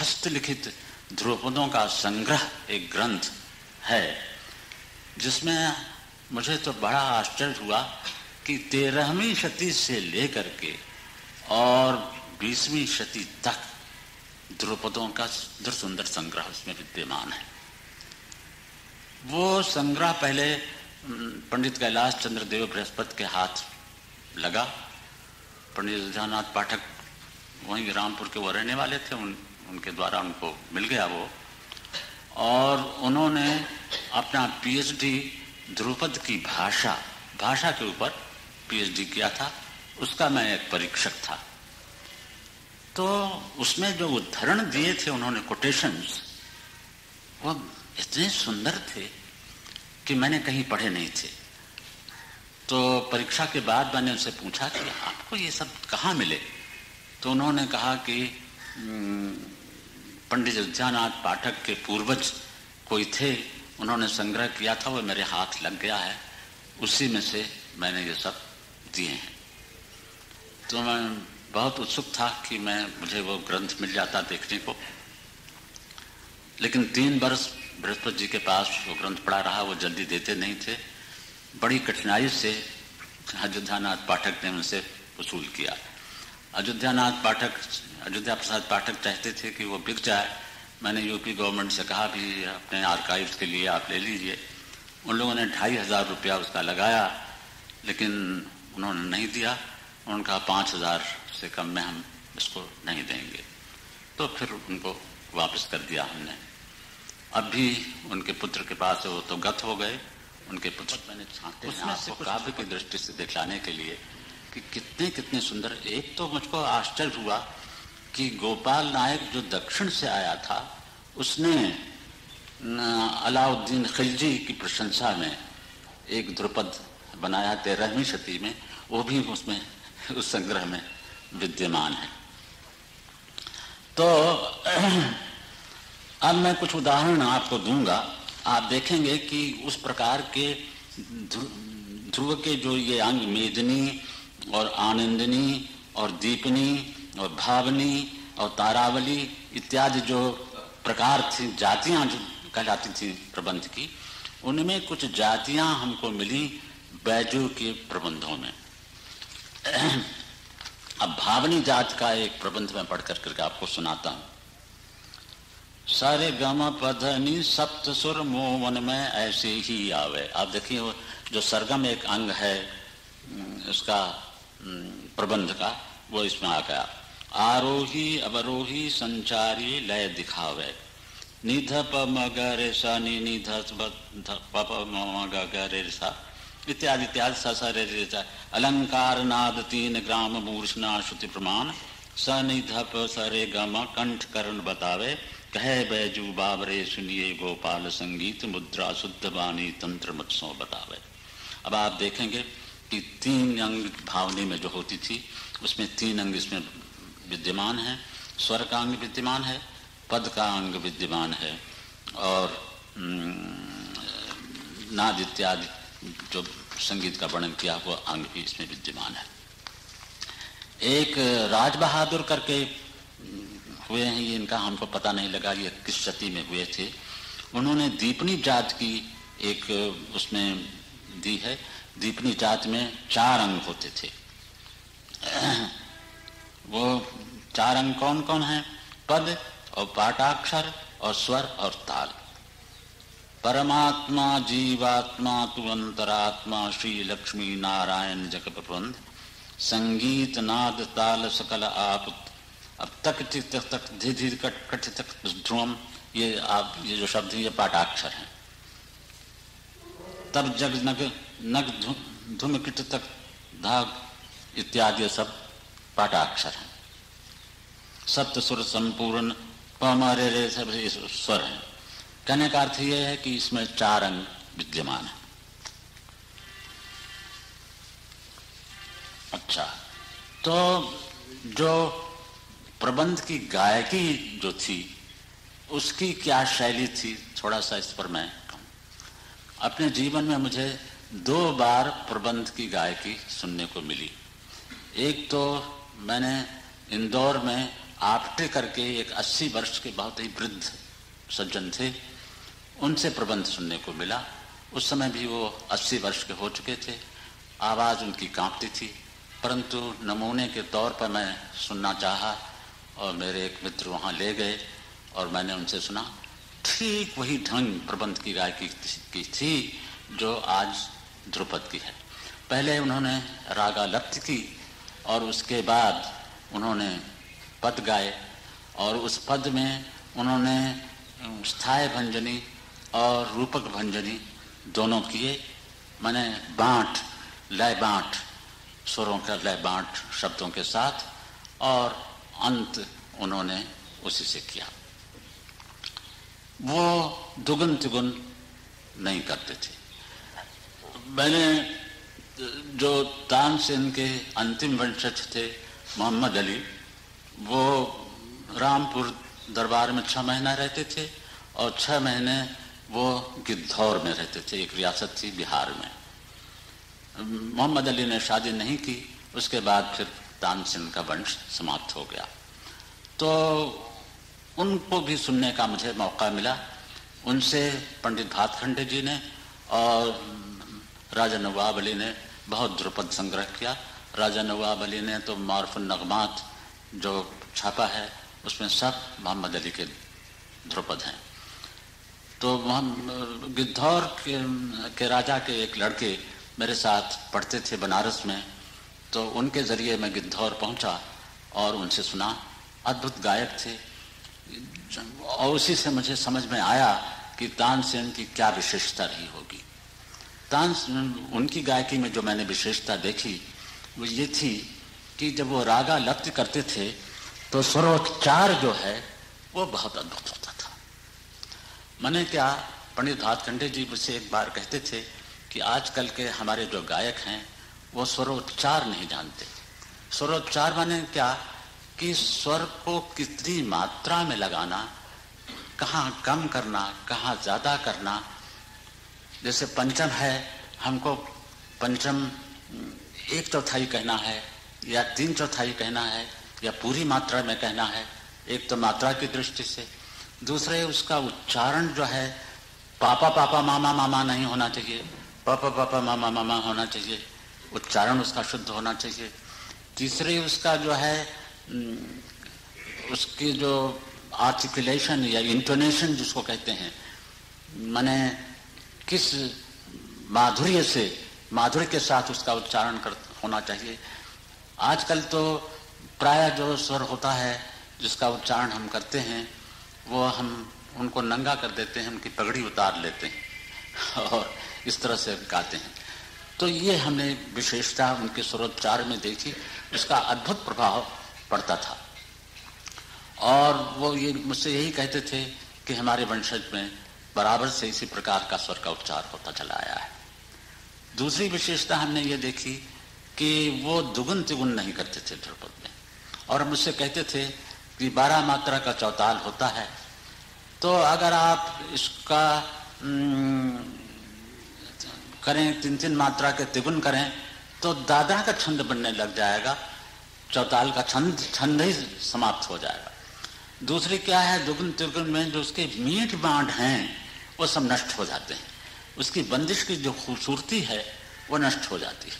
हस्तलिखित ध्रुपदों का संग्रह एक ग्रंथ है, जिसमें मुझे तो बड़ा आश्चर्य हुआ कि तेरहवीं शती से लेकर के और बीसवीं शती तक ध्रुपदों का सुंदर सुंदर संग्रह उसमें विद्यमान है। वो संग्रह पहले पंडित कैलाश चंद्र देव बृहस्पति के हाथ लगा। पंडित रुझानाथ पाठक वहीं रामपुर के वो रहने वाले थे, उन, उनके द्वारा उनको मिल गया वो। और उन्होंने अपना पीएचडी ध्रुपद की भाषा भाषा के ऊपर पीएचडी किया था। उसका मैं एक परीक्षक था। तो उसमें जो उदाहरण दिए थे उन्होंने कोटेशंस वो इतने सुंदर थे कि मैंने कहीं पढ़े नहीं थे। तो परीक्षा के बाद मैंने उनसे पूछा कि आपको ये सब कहाँ मिले? तो उन्होंने कहा कि पंडित उद्यानाथ पाठक के पूर्वज कोई थे, उन्होंने संग्रह किया था, वो मेरे हाथ लग गया है, उसी में से मैंने ये सब दिए हैं। तो मैं बहुत उत्सुक था कि मैं, मुझे वो ग्रंथ मिल जाता देखने को। लेकिन तीन वर्ष बृहस्पति जी के पास वो ग्रंथ पढ़ा रहा, वो जल्दी देते नहीं थे। बड़ी कठिनाई से अयोध्यानाथ पाठक ने उनसे वसूल किया। अयोध्यानाथ पाठक, अयोध्या प्रसाद पाठक चाहते थे कि वो बिक जाए। मैंने यूपी गवर्नमेंट से कहा भी अपने आर्काइव्स के लिए आप ले लीजिए। उन लोगों ने ढाई हज़ार रुपया उसका लगाया, लेकिन उन्होंने नहीं दिया। उनका पाँच हज़ार से कम में हम इसको नहीं देंगे। तो फिर उनको वापस कर दिया हमने। अब भी उनके पुत्र के पास वो तो गत हो गए। उनके पुत्र मैंने चाहते हैं आपको काव्य की दृष्टि से दिखलाने के लिए कि कितने कितने सुंदर। एक तो मुझको आश्चर्य हुआ कि गोपाल नायक जो दक्षिण से आया था उसने अलाउद्दीन खिलजी की प्रशंसा में एक ध्रुपद बनाया तेरहवीं शती में वो भी उसमें उस संग्रह में विद्यमान है। तो अब मैं कुछ उदाहरण आपको दूँगा। आप देखेंगे कि उस प्रकार के ध्रुव के जो ये अंग मेदनी और आनंदनी और दीपनी और भावनी और तारावली इत्यादि जो प्रकार थी, जातियाँ जो कहलाती थी प्रबंध की, उनमें कुछ जातियाँ हमको मिली बैजू के प्रबंधों में। अब भावनी जात का एक प्रबंध में पढ़कर करके आपको सुनाता हूँ। सारे गम पधनी सप्त सुर मोवन में ऐसे ही आवे। आप देखिए जो सरगम एक अंग है उसका प्रबंध का, वो इसमें आ गया। आरोही, अवरोही, संचारी, लय दिखावे। निध प मगरे सा निध पप मगरे सा। इत्यादि इत्यादि ससरे अलंकार नाद तीन ग्राम मूर्छना श्रुति प्रमाण। स निधप सरे गम कंठ करण बतावे। कहे बैजू बाबरे सुनिए गोपाल संगीत मुद्रा शुद्ध वाणी तंत्र मत्सों बतावे। अब आप देखेंगे कि तीन अंग भावनी में जो होती थी, उसमें तीन अंग इसमें विद्यमान है। स्वर का अंग विद्यमान है, पद का अंग विद्यमान है। और नाद इत्यादि जो संगीत का वर्णन किया, वो अंग भी इसमें विद्यमान है। एक राज बहादुर करके हुए हैं, ये इनका हमको पता नहीं लगा ये किस सती में हुए थे। उन्होंने दीपनी जात की एक, उसमें दी है, दीपनी जात में चार अंग होते थे। वो चार अंग कौन कौन है? पद और पाटाक्षर और स्वर और ताल। परमात्मा जीवात्मा तु अंतरात्मा श्री लक्ष्मी नारायण जगत प्रबंध संगीत, नाद, ताल, सकल आप अब तक तक धीरे धीरे कट कट तक, ध्रुवम, ये आप, ये जो शब्द है, ये पाठाक्षर है। तब जग, नग नग धुम, किट तक, धाग, इत्यादि सब पाठाक्षर है। सप्त सुर संपूर्ण पमारे रे सब स्वर है। कहने का अर्थ यह है कि इसमें चार अंग विद्यमान है। अच्छा तो जो प्रबंध की गायकी जो थी, उसकी क्या शैली थी? थोड़ा सा इस पर मैं अपने जीवन में मुझे दो बार प्रबंध की गायकी सुनने को मिली। एक तो मैंने इंदौर में आपटे करके एक 80 वर्ष के बहुत ही वृद्ध सज्जन थे। उनसे प्रबंध सुनने को मिला। उस समय भी वो 80 वर्ष के हो चुके थे। आवाज़ उनकी कांपती थी, परंतु नमूने के तौर पर मैं सुनना चाहा और मेरे एक मित्र वहाँ ले गए और मैंने उनसे सुना, ठीक वही ढंग प्रबंध की गायकी की थी जो आज ध्रुपद की है। पहले उन्होंने रागा लप्त की और उसके बाद उन्होंने पद गाए और उस पद में उन्होंने स्थाय भंजनी और रूपक भंजनी दोनों किए। मैंने बांट, लय बांट, स्वरों का लय बांट शब्दों के साथ और अंत उन्होंने उसी से किया। वो दुगुन तिगुन नहीं करते थे। मैंने जो तानसेन के अंतिम वंशज थे, मोहम्मद अली, वो रामपुर दरबार में छह महीना रहते थे और छह महीने वो गिद्धौर में रहते थे, एक रियासत थी बिहार में। मोहम्मद अली ने शादी नहीं की, उसके बाद फिर तानसेन का वंश समाप्त हो गया। तो उनको भी सुनने का मुझे मौका मिला। उनसे पंडित भातखंडे जी ने और राजा नवाब अली ने बहुत ध्रुपद संग्रह किया। राजा नवाब अली ने तो मारफ नगमात जो छापा है, उसमें सब मोहम्मद अली के ध्रुपद हैं। तो गिद्धौर के, के राजा के एक लड़के मेरे साथ पढ़ते थे बनारस में। तो उनके ज़रिए मैं गिद्धौर पहुँचा और उनसे सुना। अद्भुत गायक थे। और उसी से मुझे समझ में आया कि तानसेन की क्या विशेषता रही होगी। तान उनकी गायकी में जो मैंने विशेषता देखी वो ये थी कि जब वो रागा लप्त करते थे तो स्वरोच्चार जो है वो बहुत अद्भुत होता मैंने क्या पंडित भातखंडे जी मुझसे एक बार कहते थे कि आजकल के हमारे जो गायक हैं, वो स्वरोच्चार नहीं जानते। स्वरोच्चार माने क्या? कि स्वर को कितनी मात्रा में लगाना, कहाँ कम करना, कहाँ ज़्यादा करना। जैसे पंचम है, हमको पंचम, एक चौथाई कहना है, या तीन चौथाई कहना है, या पूरी मात्रा में कहना है, एक तो मात्रा की दृष्टि से। दूसरे उसका उच्चारण जो है, पापा पापा, मामा मामा नहीं होना चाहिए। पापा पापा, मामा मामा होना चाहिए। उच्चारण उसका शुद्ध होना चाहिए। तीसरे उसका जो है उसकी जो आर्टिकुलेशन या इंटोनेशन जिसको कहते हैं, मैंने किस माधुर्य से, माधुर्य के साथ उसका उच्चारण कर, होना चाहिए। आजकल तो प्राय जो स्वर होता है, जिसका उच्चारण हम करते हैं वो हम उनको नंगा कर देते हैं, उनकी पगड़ी उतार लेते हैं और इस तरह से गाते हैं। तो ये हमने विशेषता उनके स्वरोच्चार में देखी, उसका अद्भुत प्रभाव पड़ता था। और वो ये मुझसे यही कहते थे कि हमारे वंशज में बराबर से इसी प्रकार का स्वर का उपचार होता चला आया है। दूसरी विशेषता हमने ये देखी कि वो दुगुन तिगुन नहीं करते थे ध्रुपद में। और हम मुझसे कहते थे कि बारह मात्रा का चौताल होता है तो अगर आप इसका करें, तीन तीन मात्रा के तिगुन करें तो दादा का छंद बनने लग जाएगा। चौताल का छंद छंद ही समाप्त हो जाएगा। दूसरी क्या है, दुगुन तिगुन में जो उसके मीठ बांट हैं, वो सब नष्ट हो जाते हैं। उसकी बंदिश की जो खूबसूरती है, वो नष्ट हो जाती है।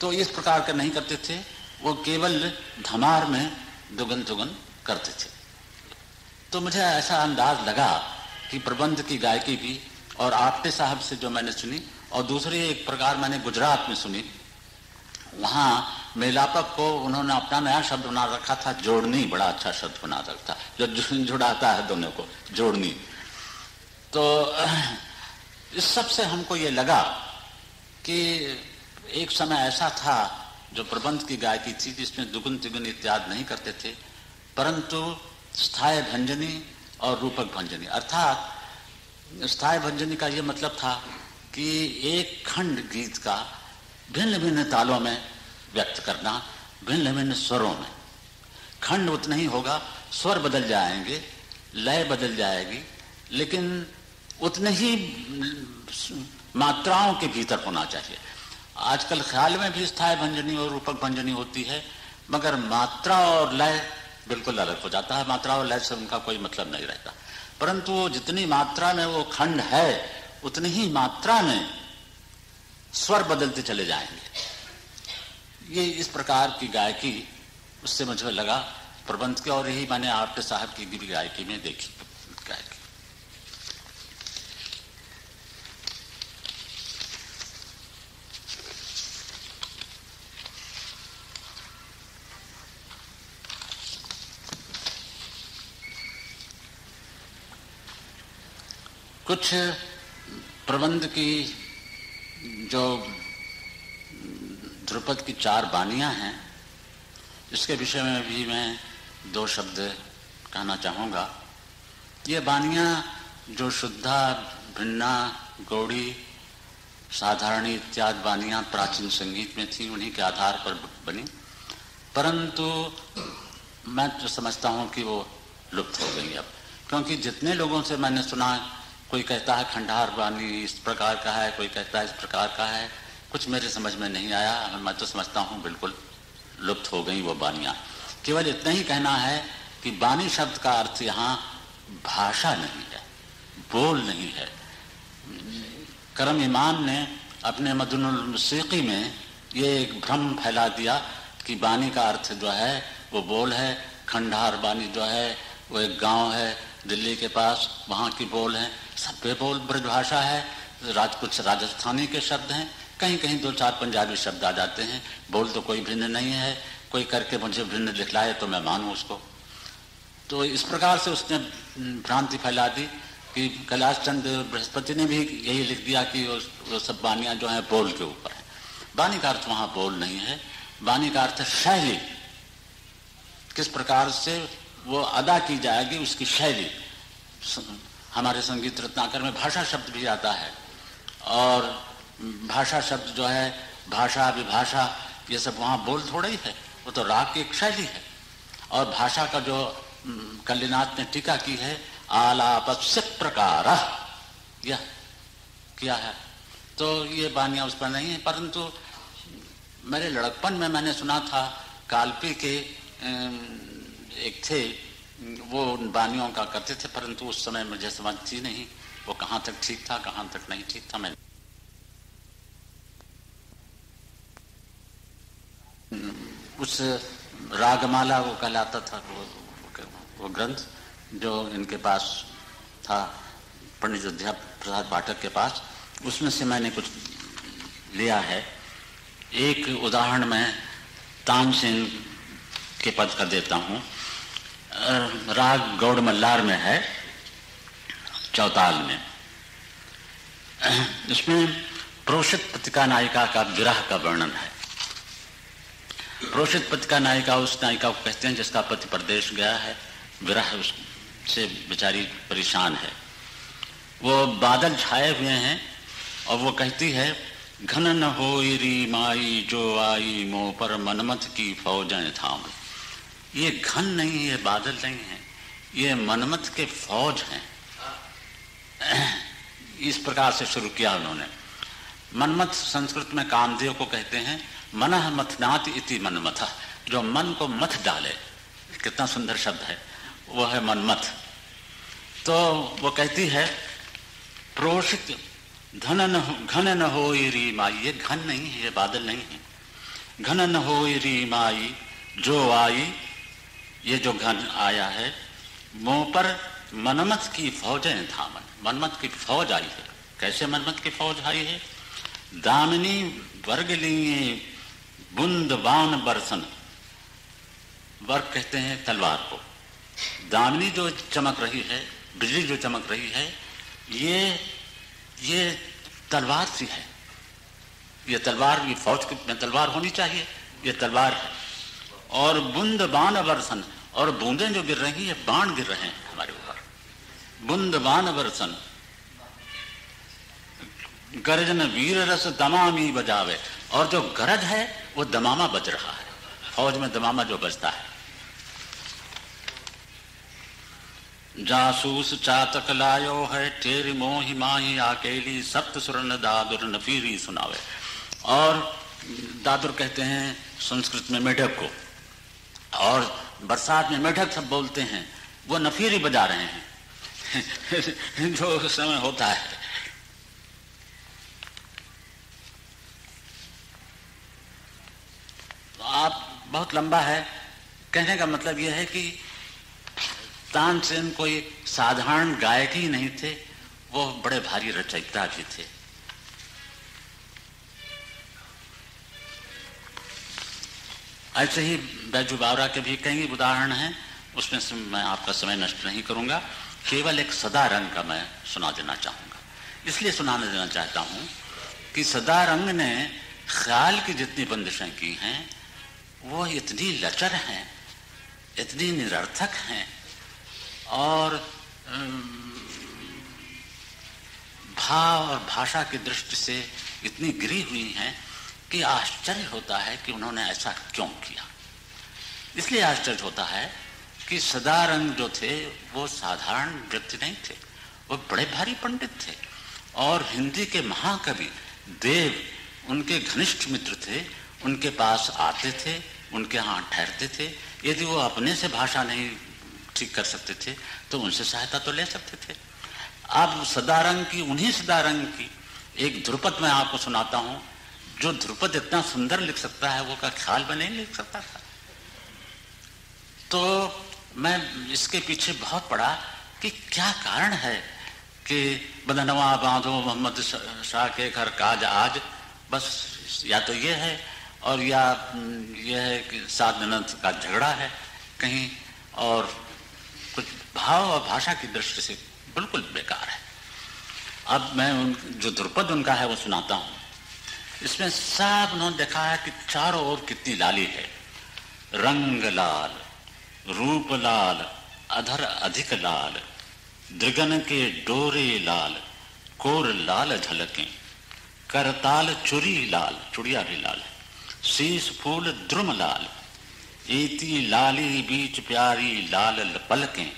तो इस प्रकार का नहीं करते थे, वो केवल धमार में दुगन दुगन करते थे। तो मुझे ऐसा अंदाज लगा कि प्रबंध की गायकी भी और आपटे साहब से जो मैंने सुनी और दूसरी एक प्रकार मैंने गुजरात में सुनी, वहाँ मेलापक को उन्होंने अपना नया शब्द बना रखा था, जोड़नी, बड़ा अच्छा शब्द बना रखा जो जुड़ाता है दोनों को, जोड़नी। तो इस सबसे हमको ये लगा कि एक समय ऐसा था जो प्रबंध की गायकी थी जिसमें दुगुन तिगुन इत्यादि नहीं करते थे, परंतु स्थाय भंजनी और रूपक भंजनी। अर्थात स्थाय भंजनी का ये मतलब था कि एक खंड गीत का भिन्न भिन्न तालों में व्यक्त करना भिन्न भिन्न स्वरों में। खंड उतना ही होगा, स्वर बदल जाएँगे, लय बदल जाएगी, लेकिन उतने ही मात्राओं के भीतर होना चाहिए। आजकल ख्याल में भी स्थाय भंजनी और रूपक भंजनी होती है, मगर मात्रा और लय बिल्कुल अलग हो जाता है मात्रा और लय से उनका कोई मतलब नहीं रहता। परंतु जितनी मात्रा में वो खंड है, उतनी ही मात्रा में स्वर बदलते चले जाएँगे। ये इस प्रकार की गायकी, उससे मुझे लगा, प्रबंध की और यही मैंने आपके साहब की भी गायकी में देखी गायकी कुछ प्रबंध की जो ध्रुपद की चार बानियाँ हैं, इसके विषय में भी मैं दो शब्द कहना चाहूँगा। ये बानियाँ जो शुद्धा, भिन्ना, गौड़ी, साधारणी इत्यादि बानियाँ प्राचीन संगीत में थी, उन्हीं के आधार पर बनी। परंतु मैं तो समझता हूँ कि वो लुप्त हो गई अब, क्योंकि जितने लोगों से मैंने सुना कोई कहता है खंडार बानी इस प्रकार का है, कोई कहता है इस प्रकार का है, कुछ मेरे समझ में नहीं आया, मैं तो समझता हूँ बिल्कुल लुप्त हो गई वो बानियाँ केवल इतना ही कहना है कि बानी शब्द का अर्थ यहाँ भाषा नहीं है, बोल नहीं है। करम इमाम ने अपने मदनसीकी में ये एक भ्रम फैला दिया कि बानी का अर्थ जो है, वो बोल है, खंडार बानी जो है, वो एक गाँव है, दिल्ली के पास, वहाँ की बोल है। सब पे बोल ब्रजभाषा है, राज, कुछ राजस्थानी के शब्द हैं कहीं कहीं दो चार पंजाबी शब्द आ जाते हैं, बोल तो कोई भिन्न नहीं है, कोई करके मुझे भिन्न दिखलाए तो मैं मानूँ उसको। तो इस प्रकार से उसने भ्रांति फैला दी कि कैलाश चंद्र बृहस्पति ने भी यही लिख दिया कि वो सब बानियाँ जो हैं बोल के ऊपर है। बानी का अर्थ वहाँ बोल नहीं है, बानी का अर्थ शैली। किस प्रकार से वो अदा की जाएगी उसकी शैली? हमारे संगीत रत्नाकर में भाषा शब्द भी आता है। और भाषा शब्द जो है, भाषा, विभाषा, ये सब वहाँ बोल थोड़ा ही है। वो तो राग की एक शैली है। और भाषा का जो कल्यनाथ ने टीका की है आलापस्य प्रकार। यह क्या है। तो ये बानिया उस पर नहीं है, परंतु मेरे लड़कपन में मैंने सुना था, कालपी के एक थे वो बानियों का करते थे परंतु उस समय मुझे समझ थी नहीं वो कहाँ तक ठीक था कहाँ तक नहीं ठीक था मैं उस रागमाला वो कहलाता था वो, वो ग्रंथ जो इनके पास था पंडित अध्या प्रसाद पाठक के पास उसमें से मैंने कुछ लिया है। एक उदाहरण मैं तानसेन के पद का देता हूँ। राग गौड़ मल्लार में है, चौताल में। इसमें प्रोषित पतिका नायिका का विरह का वर्णन है। प्रोषित पतिका नायिका, उस नायिका को कहते हैं जिसका पति प्रदेश गया है। विरह उस, से बेचारी परेशान है। वो बादल छाए हुए हैं और वो कहती है, घन न हो री माई, जो आई मो पर मनमत की फौजें थाम। ये घन नहीं है बादल नहीं है, ये मनमत के फौज हैं। इस प्रकार से शुरू किया उन्होंने। मनमत संस्कृत में कामदेव को कहते हैं, मन मथनात इति मनमथ। जो मन को मथ डाले, कितना सुंदर शब्द है वो है मनमथ। तो वो कहती है, प्रोषित घन न घन न हो री माई। ये घन नहीं है, ये बादल नहीं है। घन न हो री माई, जो आई ये जो घन आया है, मुँह पर मनमत की फौजें थामन। मनमत की फौज आई है। कैसे मनमत की फौज आई है? दामिनी वर्ग लिए बुंद बान बरसन। वर्ग कहते हैं तलवार को। दामिनी जो चमक रही है, बिजली जो चमक रही है, ये ये तलवार सी है। ये तलवार, ये फौज की, तलवार होनी चाहिए। ये तलवार है। और बुंद बाण वर्षन और बूंदें जो गिर रही है, बाण गिर रहे हैं हमारे ऊपर बुंद बान वर्षन गर्जन वीर रस दमामी बजावे, और जो गरज है, वो दमामा बज रहा है। फौज में दमामा जो बजता है। जासूस चातक लायो है तेरी मोही माही अकेली सप्त सुरन दादुर नफीरी सुनावे। और दादुर कहते हैं संस्कृत में मेढक को। और बरसात में मेढक सब बोलते हैं, वो नफीरी बजा रहे हैं। जो उस समय होता है। तो आप बहुत लंबा है। कहने का मतलब यह है कि तानसेन कोई साधारण गायक ही नहीं थे, वो बड़े भारी रचयिता भी थे। ऐसे ही बैजू बावरा के भी कई उदाहरण हैं, उसमें से मैं आपका समय नष्ट नहीं करूँगा। केवल एक सदा रंग का मैं सुना देना चाहूँगा। इसलिए सुनाने देना चाहता हूँ कि सदा रंग ने ख्याल की जितनी बंदिशें की हैं, वो इतनी लचर हैं, इतनी निरर्थक हैं, और भाव और भाषा की दृष्टि से इतनी गिरी हुई हैं कि आश्चर्य होता है कि उन्होंने ऐसा क्यों किया। इसलिए आश्चर्य होता है कि सदारंग जो थे, वो साधारण व्यक्ति नहीं थे। वो बड़े भारी पंडित थे। और हिंदी के महाकवि देव, उनके घनिष्ठ मित्र थे, उनके पास आते थे, उनके यहाँ ठहरते थे। यदि वो अपने से भाषा नहीं ठीक कर सकते थे तो उनसे सहायता तो ले सकते थे। अब सदारंग की, उन्हीं सदारंग की एक ध्रुपद मैं आपको सुनाता हूँ। जो ध्रुपद इतना सुंदर लिख सकता है, वो का ख्याल में नहीं लिख सकता था। तो मैं इसके पीछे बहुत पड़ा कि क्या कारण है कि बदनवा बांधो, मोहम्मद शाह के घर काज आज, बस या तो ये है, और या यह है कि सात ननद का झगड़ा है कहीं, और कुछ भाव और भाषा की दृष्टि से बिल्कुल बेकार है। अब मैं उन, जो ध्रुपद उनका है, वो सुनाता हूँ। इसमें सब उन्होंने देखा है कि चारों ओर कितनी लाली है। रंग लाल, रूप लाल, अधर अधिक लाल, दृगन के डोरे लाल, कोर लाल झलके, करताल चुरी लाल चुड़िया भी लाल, शीश फूल द्रुम लाल इति लाली बीच प्यारी लाल पलकें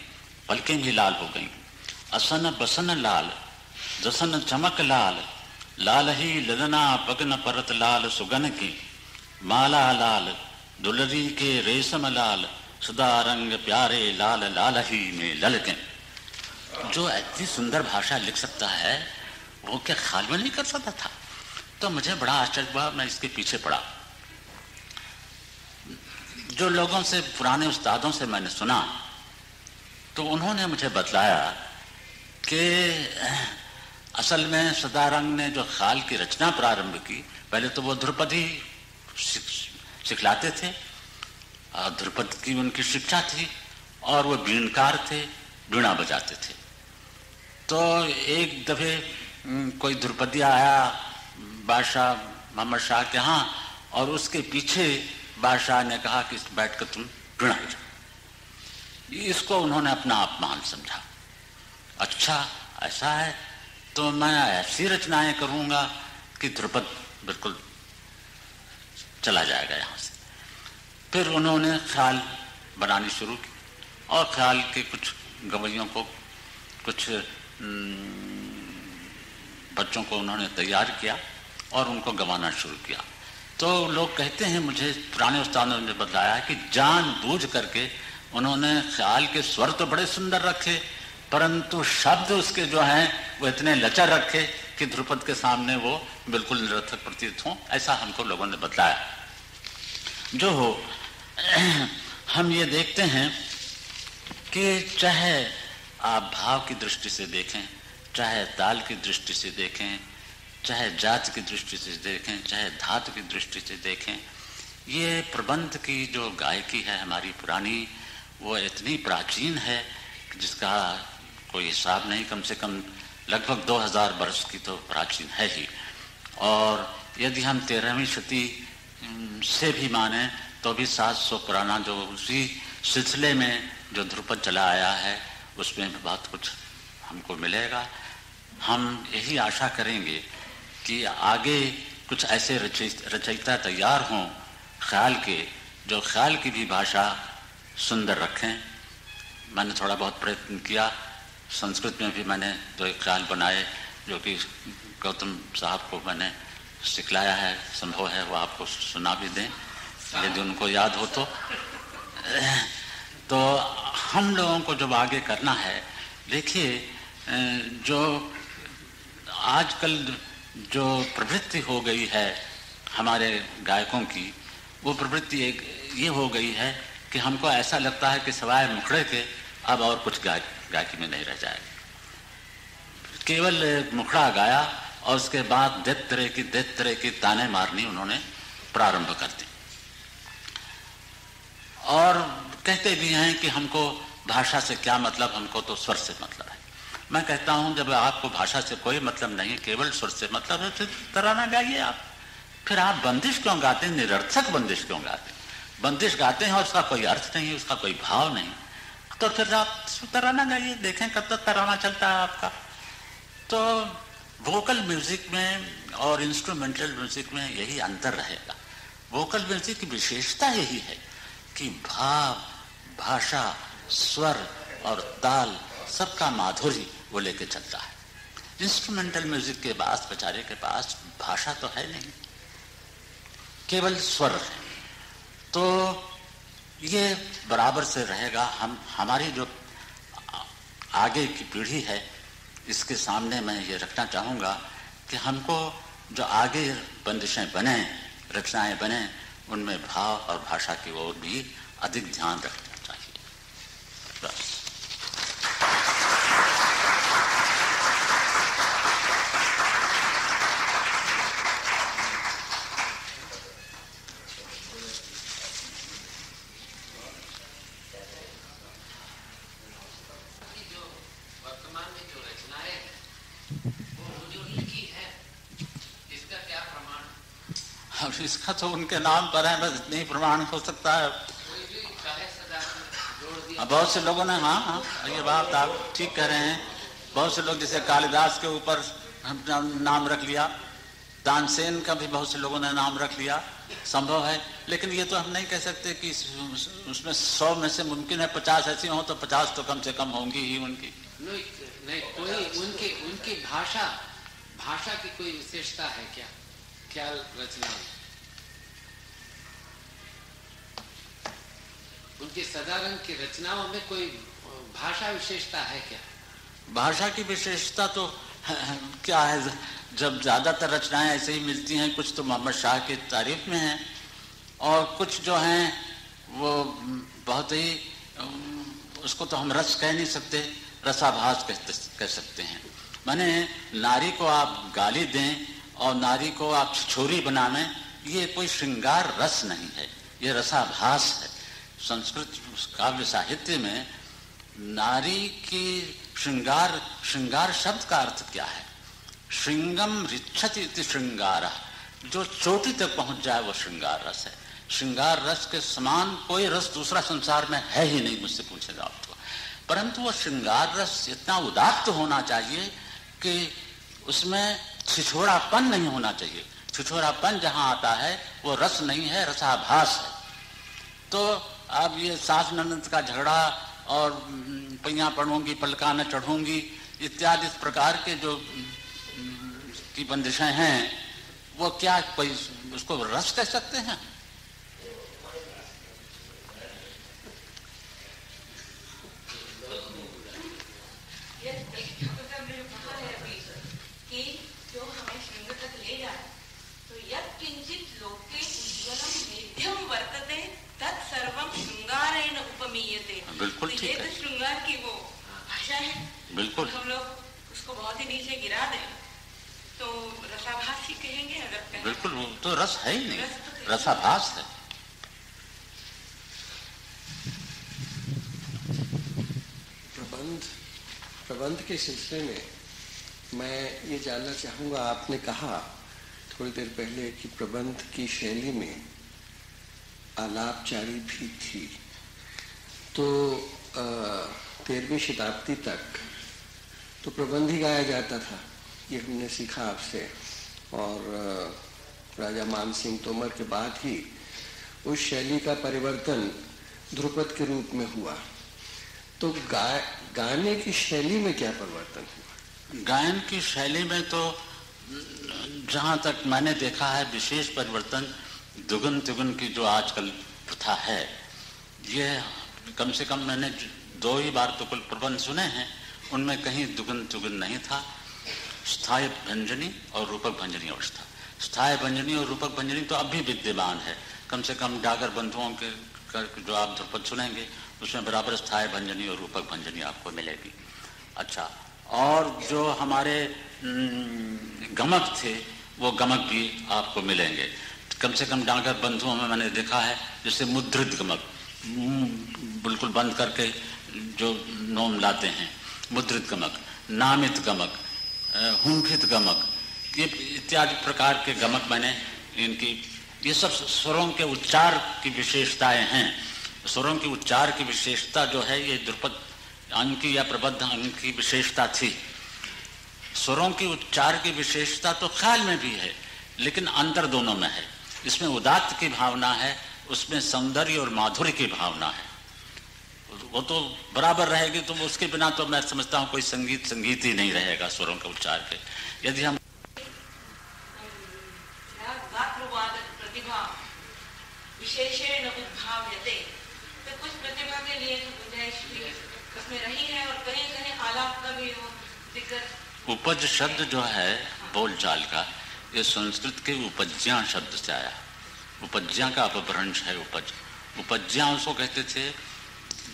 पलकें भी लाल हो गई। असन बसन लाल, जसन चमक लाल लाल ही लदना पगन परत लाल सुगन की। माला लाल, दुलरी के रेशम लाल, सदा रंग प्यारे लाल लाल ही में ललके। जो इतनी सुंदर भाषा लिख सकता है, वो क्या ख्याल में नहीं कर सकता था? तो मुझे बड़ा आश्चर्य हुआ, मैं इसके पीछे पड़ा। जो लोगों से, पुराने उस्तादों से मैंने सुना तो उन्होंने मुझे बतलाया कि असल में सदारंग ने जो ख्याल की रचना प्रारंभ की, पहले तो वो ध्रुपदी सिखलाते थे, और ध्रुपद की उनकी शिक्षा थी, और वो बीणकार थे, बीणा बजाते थे। तो एक दफे कोई ध्रुपदिया आया, बादशाह मोहम्मद शाह के यहाँ, और उसके पीछे बादशाह ने कहा कि बैठ कर तुम बीणा बजाओ इसको उन्होंने अपना अपमान समझा। अच्छा ऐसा है तो मैं ऐसी रचनाएँ करूँगा कि ध्रुपद बिल्कुल चला जाएगा यहाँ से। फिर उन्होंने ख्याल बनानी शुरू की और ख्याल के कुछ गवैयों को, कुछ बच्चों को उन्होंने तैयार किया और उनको गवाना शुरू किया। तो लोग कहते हैं, मुझे पुराने उस्तादों ने बताया कि जान बूझ करके उन्होंने ख्याल के स्वर तो बड़े सुंदर रखे परंतु शब्द उसके जो हैं, वो इतने लचर रखे कि ध्रुपद के सामने वो बिल्कुल निरर्थक प्रतीत हों, ऐसा हमको लोगों ने बताया। जो हो, हम ये देखते हैं कि चाहे आप भाव की दृष्टि से देखें, चाहे ताल की दृष्टि से देखें, चाहे जात की दृष्टि से देखें, चाहे धातु की दृष्टि से देखें, ये प्रबंध की जो गायकी है हमारी पुरानी, वो इतनी प्राचीन है जिसका कोई हिसाब नहीं, कम से कम लगभग 2000 वर्ष की तो प्राचीन है ही। और यदि हम तेरहवीं शती से भी माने तो भी 700 पुराना जो उसी सिलसिले में जो ध्रुपद चला आया है, उसमें भी बहुत कुछ हमको मिलेगा। हम यही आशा करेंगे कि आगे कुछ ऐसे रचयिता तैयार हों, ख्याल के, जो ख्याल की भी भाषा सुंदर रखें। मैंने थोड़ा बहुत प्रयत्न किया संस्कृत में भी मैंने दो एक ख्याल बनाए, जो कि गौतम साहब को मैंने सिखलाया है, संभव है वो आपको सुना भी दें, यदि उनको याद हो तो। तो हम लोगों को जब आगे करना है, देखिए जो आजकल जो प्रवृत्ति हो गई है हमारे गायकों की, वो प्रवृत्ति एक ये हो गई है कि हमको ऐसा लगता है कि सवाए मुखड़े के अब और कुछ गाय गायकी में नहीं रह जाएगा। केवल मुखड़ा गाया और उसके बाद देत तरह की, देत तरह की ताने मारनी उन्होंने प्रारंभ कर दी। और कहते भी हैं कि हमको भाषा से क्या मतलब हमको तो स्वर से मतलब है। मैं कहता हूँ, जब आपको भाषा से कोई मतलब नहीं केवल स्वर से मतलब है फिर तराना गाइए आप। फिर आप बंदिश क्यों गाते हैं? निरर्थक बंदिश क्यों गाते बंदिश गाते हैं और उसका कोई अर्थ नहीं, उसका कोई भाव नहीं। तो फिर आप तराना गाइए, देखें कब तक तराना चलता है आपका। तो वोकल म्यूज़िक में और इंस्ट्रूमेंटल म्यूज़िक में यही अंतर रहेगा। वोकल म्यूज़िक की विशेषता यही है कि भाव, भाषा, स्वर और ताल सबका माधुरी वो लेके चलता है। इंस्ट्रूमेंटल म्यूज़िक के पास बेचारे के पास भाषा तो है नहीं, केवल स्वर है। तो ये बराबर से रहेगा। हम, हमारी जो आगे की पीढ़ी है, इसके सामने मैं ये रखना चाहूँगा कि हमको जो आगे बंदिशें बने, रचनाएँ बने, उनमें भाव और भाषा की ओर भी अधिक ध्यान रखना चाहिए। बस। इसका तो उनके नाम पर है, बस इतने ही प्रमाण हो सकता है। बहुत से लोगों ने हाँ हाँ ये बात आप ठीक कह रहे हैं। बहुत से लोग जैसे कालिदास के ऊपर नाम रख लिया। तानसेन का भी बहुत से लोगों ने नाम रख लिया। संभव है। लेकिन ये तो हम नहीं कह सकते कि उसमें सौ में से मुमकिन है पचास ऐसी हो तो पचास तो कम से कम होंगी ही उनकी।
नहीं नहीं, कोई उनकी उनकी भाषा भाषा की कोई विशेषता है क्या? ख्याल रचना उनकी सदारंग की रचनाओं में कोई भाषा विशेषता है क्या?
भाषा की विशेषता तो क्या है? जब ज़्यादातर रचनाएँ ऐसे ही मिलती हैं कुछ तो मोहम्मद शाह की तारीफ़ में हैं और कुछ जो हैं वो बहुत ही उसको तो हम रस कह नहीं सकते रसाभास कह, कह सकते हैं। माने नारी को आप गाली दें और नारी को आप छोरी बनाने ये कोई श्रृंगार रस नहीं है ये रसाभास है। संस्कृत काव्य साहित्य में नारी की श्रृंगार श्रृंगार शब्द का अर्थ क्या है? श्रृंगम रिच्छति श्रृंगार। जो चोटी तक पहुँच जाए वो श्रृंगार रस है। श्रृंगार रस के समान कोई रस दूसरा संसार में है ही नहीं, मुझसे पूछेगा आपको परंतु वो श्रृंगार रस इतना उदात्त होना चाहिए कि उसमें छिछोड़ापन नहीं होना चाहिए। छिछोड़ापन जहाँ आता है, वो रस नहीं है, रसाभास है। तो अब ये सास ननद का झगड़ा और पैया पढ़ूँगी पलका न चढ़ूँगी, इत्यादि इस प्रकार के जो की बंदिशें हैं, वो क्या कोई उसको रस कह सकते हैं? ठीक है।
श्रृंगार की वो भाषा है।
बिल्कुल।
हम लोग उसको बहुत ही नीचे गिरा दें। तो रसाभास ही कहेंगे अगर
बिल्कुल तो रस है ही नहीं। तो रसाभास है।
प्रबंध प्रबंध के सिलसिले में मैं ये जानना चाहूँगा आपने कहा थोड़ी देर पहले कि प्रबंध की शैली में आलापचारी भी थी। तो तेरहवीं शताब्दी तक तो प्रबंध ही गाया जाता था ये हमने सीखा आपसे। और राजा मान सिंह तोमर के बाद ही उस शैली का परिवर्तन ध्रुपद के रूप में हुआ। तो गा, गाने की शैली में क्या परिवर्तन हुआ?
गायन की शैली में तो जहाँ तक मैंने देखा है विशेष परिवर्तन दुगुन तिगुन की जो आजकल प्रथा है ये कम से कम मैंने दो ही बार तो कुल प्रबंध सुने हैं। उनमें कहीं दुगन तुगन नहीं था। स्थायी भंजनी और रूपक भंजनी अवस्था स्थायी भंजनी और रूपक भंजनी तो अब भी विद्यमान है। कम से कम डागर बंधुओं के जो आप ध्रुपद सुनेंगे, उसमें बराबर स्थायी भंजनी और रूपक भंजनी आपको मिलेगी। अच्छा और जो हमारे गमक थे, वो गमक भी आपको मिलेंगे। कम से कम डागर बंधुओं में मैंने देखा है, जैसे मुद्रित गमक। बिल्कुल बंद करके जो नोम लाते हैं, मुद्रित गमक, नामित गमक हुंखित गमक, ये इत्यादि प्रकार के गमक मैंने इनकी, ये सब स्वरों के उच्चार की विशेषताएँ हैं। स्वरों की उच्चार की विशेषता जो है, ये द्रुपद अंग की या प्रबद्ध अंग की विशेषता थी। स्वरों की उच्चार की विशेषता तो ख्याल में भी है, लेकिन अंतर दोनों में है। इसमें उदात्त की भावना है उसमें सौंदर्य और माधुर्य की भावना है। वो तो बराबर रहेगी तो उसके बिना तो मैं समझता हूँ कोई संगीत संगीत ही नहीं रहेगा स्वरों के उच्चार के। यदि हम
विशेषण उद्भाव्यते। तो कुछ प्रतिभा के लिए तो गुंजाइश उसमें रही है और कहीं कहीं आलाप का भी वो ज़िक्र
उपज शब्द जो है बोलचाल का ये संस्कृत के उपज्ञा शब्द से आया। उपज्ञा का अपभ्रंश है उपज। उपज्ञा उसको कहते थे,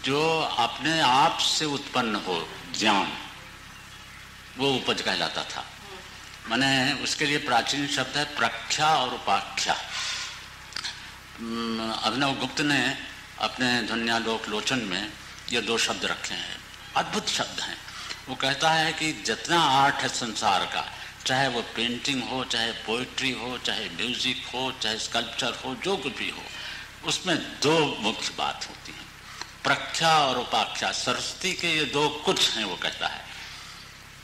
जो अपने आप से उत्पन्न हो, ज्ञान, वो उपज कहलाता था। मैंने उसके लिए प्राचीन शब्द है प्रख्या और उपाख्या। अभिनव गुप्त ने अपने ध्वन्यालोक लोचन में ये दो शब्द रखे हैं। अद्भुत शब्द हैं। वो कहता है कि जितना आर्ट है संसार का चाहे वो पेंटिंग हो, चाहे पोइट्री हो, चाहे म्यूज़िक हो, चाहे स्कल्पचर हो, जो कुछ भी हो, उसमें दो मुख्य बात होती है। प्रख्या और उपाख्या। सरस्वती के ये दो कुछ हैं वो कहता है।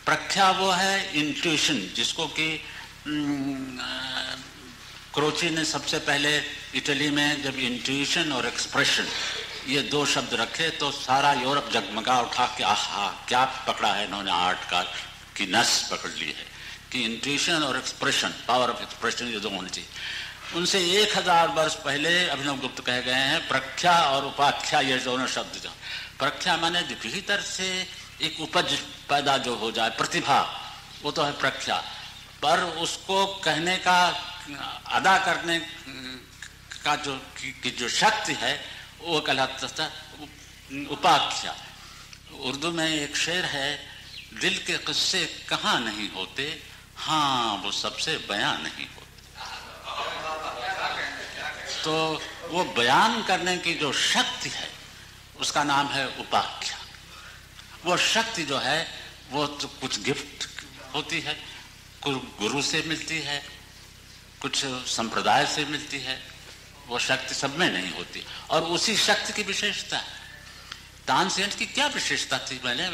प्रख्या वो है इंट्यूशन जिसको कि क्रोची ने सबसे पहले इटली में जब इंट्यूशन और एक्सप्रेशन ये दो शब्द रखे तो सारा यूरोप जगमगा उठा के, आहा, क्या पकड़ा है इन्होंने आर्ट का, की नस पकड़ ली है। कि इंट्यूशन और एक्सप्रेशन पावर ऑफ़ एक्सप्रेशन ये दो होनी चाहिए। उनसे एक हज़ार वर्ष पहले अभिनव गुप्त कह गए हैं प्रख्या और उपाख्या ये दोनों शब्द जो। प्रख्या माने भीतर से एक उपज पैदा जो हो जाए प्रतिभा वो तो है प्रख्या। पर उसको कहने का अदा करने का जो की, जो शक्ति है वो कहलाता उपाख्या। उर्दू में एक शेर है दिल के किस्से कहाँ नहीं होते हाँ वो सबसे बयान नहीं होते। तो वो बयान करने की जो शक्ति है, उसका नाम है उपाख्या। वो शक्ति जो है, वो तो कुछ गिफ्ट होती है, कुछ गुरु से मिलती है, कुछ संप्रदाय से मिलती है, वो शक्ति सब में नहीं होती। और उसी शक्ति की विशेषता है तानसेन की क्या विशेषता थी? मैंने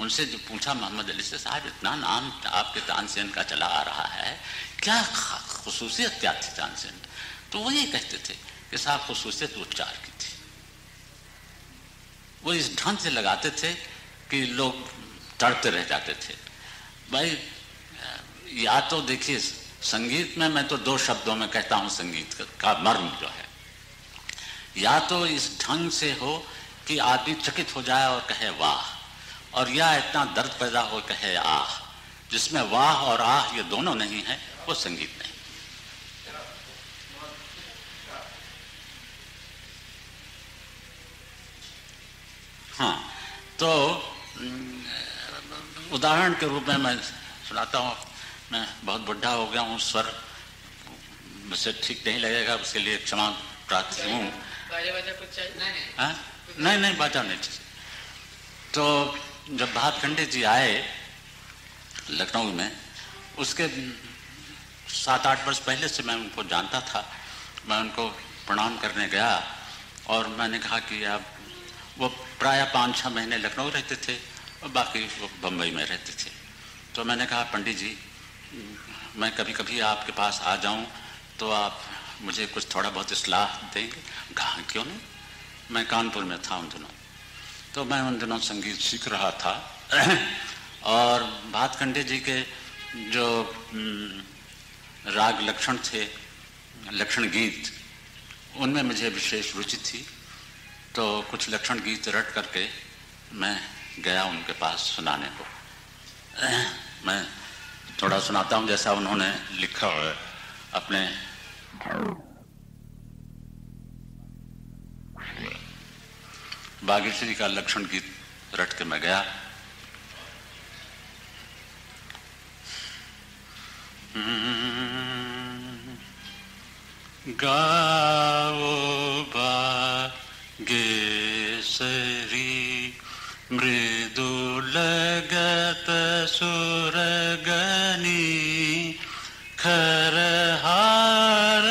उनसे जो पूछा, मोहम्मद अली से, साहब, इतना नाम आपके तानसेन का चला आ रहा है। क्या खसूसियत क्या थी तानसेन तो वो ये कहते थे कि, साहब, खसूसियत उच्चार की थी। वो इस ढंग से लगाते थे कि लोग चढ़ते रह जाते थे। भाई या तो देखिए, संगीत में मैं तो दो शब्दों में कहता हूँ, संगीत का मर्म जो है। या तो इस ढंग से हो कि आदमी चकित हो जाए और कहे, वाह और यह इतना दर्द पैदा हो कहे आह जिसमें वाह और आह ये दोनों नहीं है वो संगीत नहीं। हाँ तो उदाहरण के रूप में मैं सुनाता हूँ। मैं बहुत बुढ़ा हो गया हूँ स्वर मुझसे ठीक नहीं लगेगा उसके लिए क्षमा प्रार्थी हूँ। हाँ? नहीं नहीं बाजा नहीं तो जब भातखंडे जी आए लखनऊ में, उसके सात आठ वर्ष पहले से मैं उनको जानता था। मैं उनको प्रणाम करने गया और मैंने कहा कि आप, वो प्राय पाँच छः महीने लखनऊ रहते थे, और बाकी वो बम्बई में रहते थे। तो मैंने कहा, पंडित जी, मैं कभी कभी आपके पास आ जाऊँ तो आप मुझे कुछ थोड़ा बहुत सलाह देंगे? कहा, क्यों नहीं? मैं कानपुर में था उन दिनों। तो मैं उन दिनों संगीत सीख रहा था। और भातखंडे जी के जो राग लक्षण थे, लक्षण गीत, उनमें मुझे विशेष रुचि थी। तो कुछ लक्षण गीत रट करके मैं गया उनके पास सुनाने को। मैं थोड़ा सुनाता हूँ जैसा उन्होंने लिखा है अपने बागेश्वरी का लक्षण गीत रट के मैं गया। गाओ बागेश्वरी मृदुलगत सुरगनी खरहार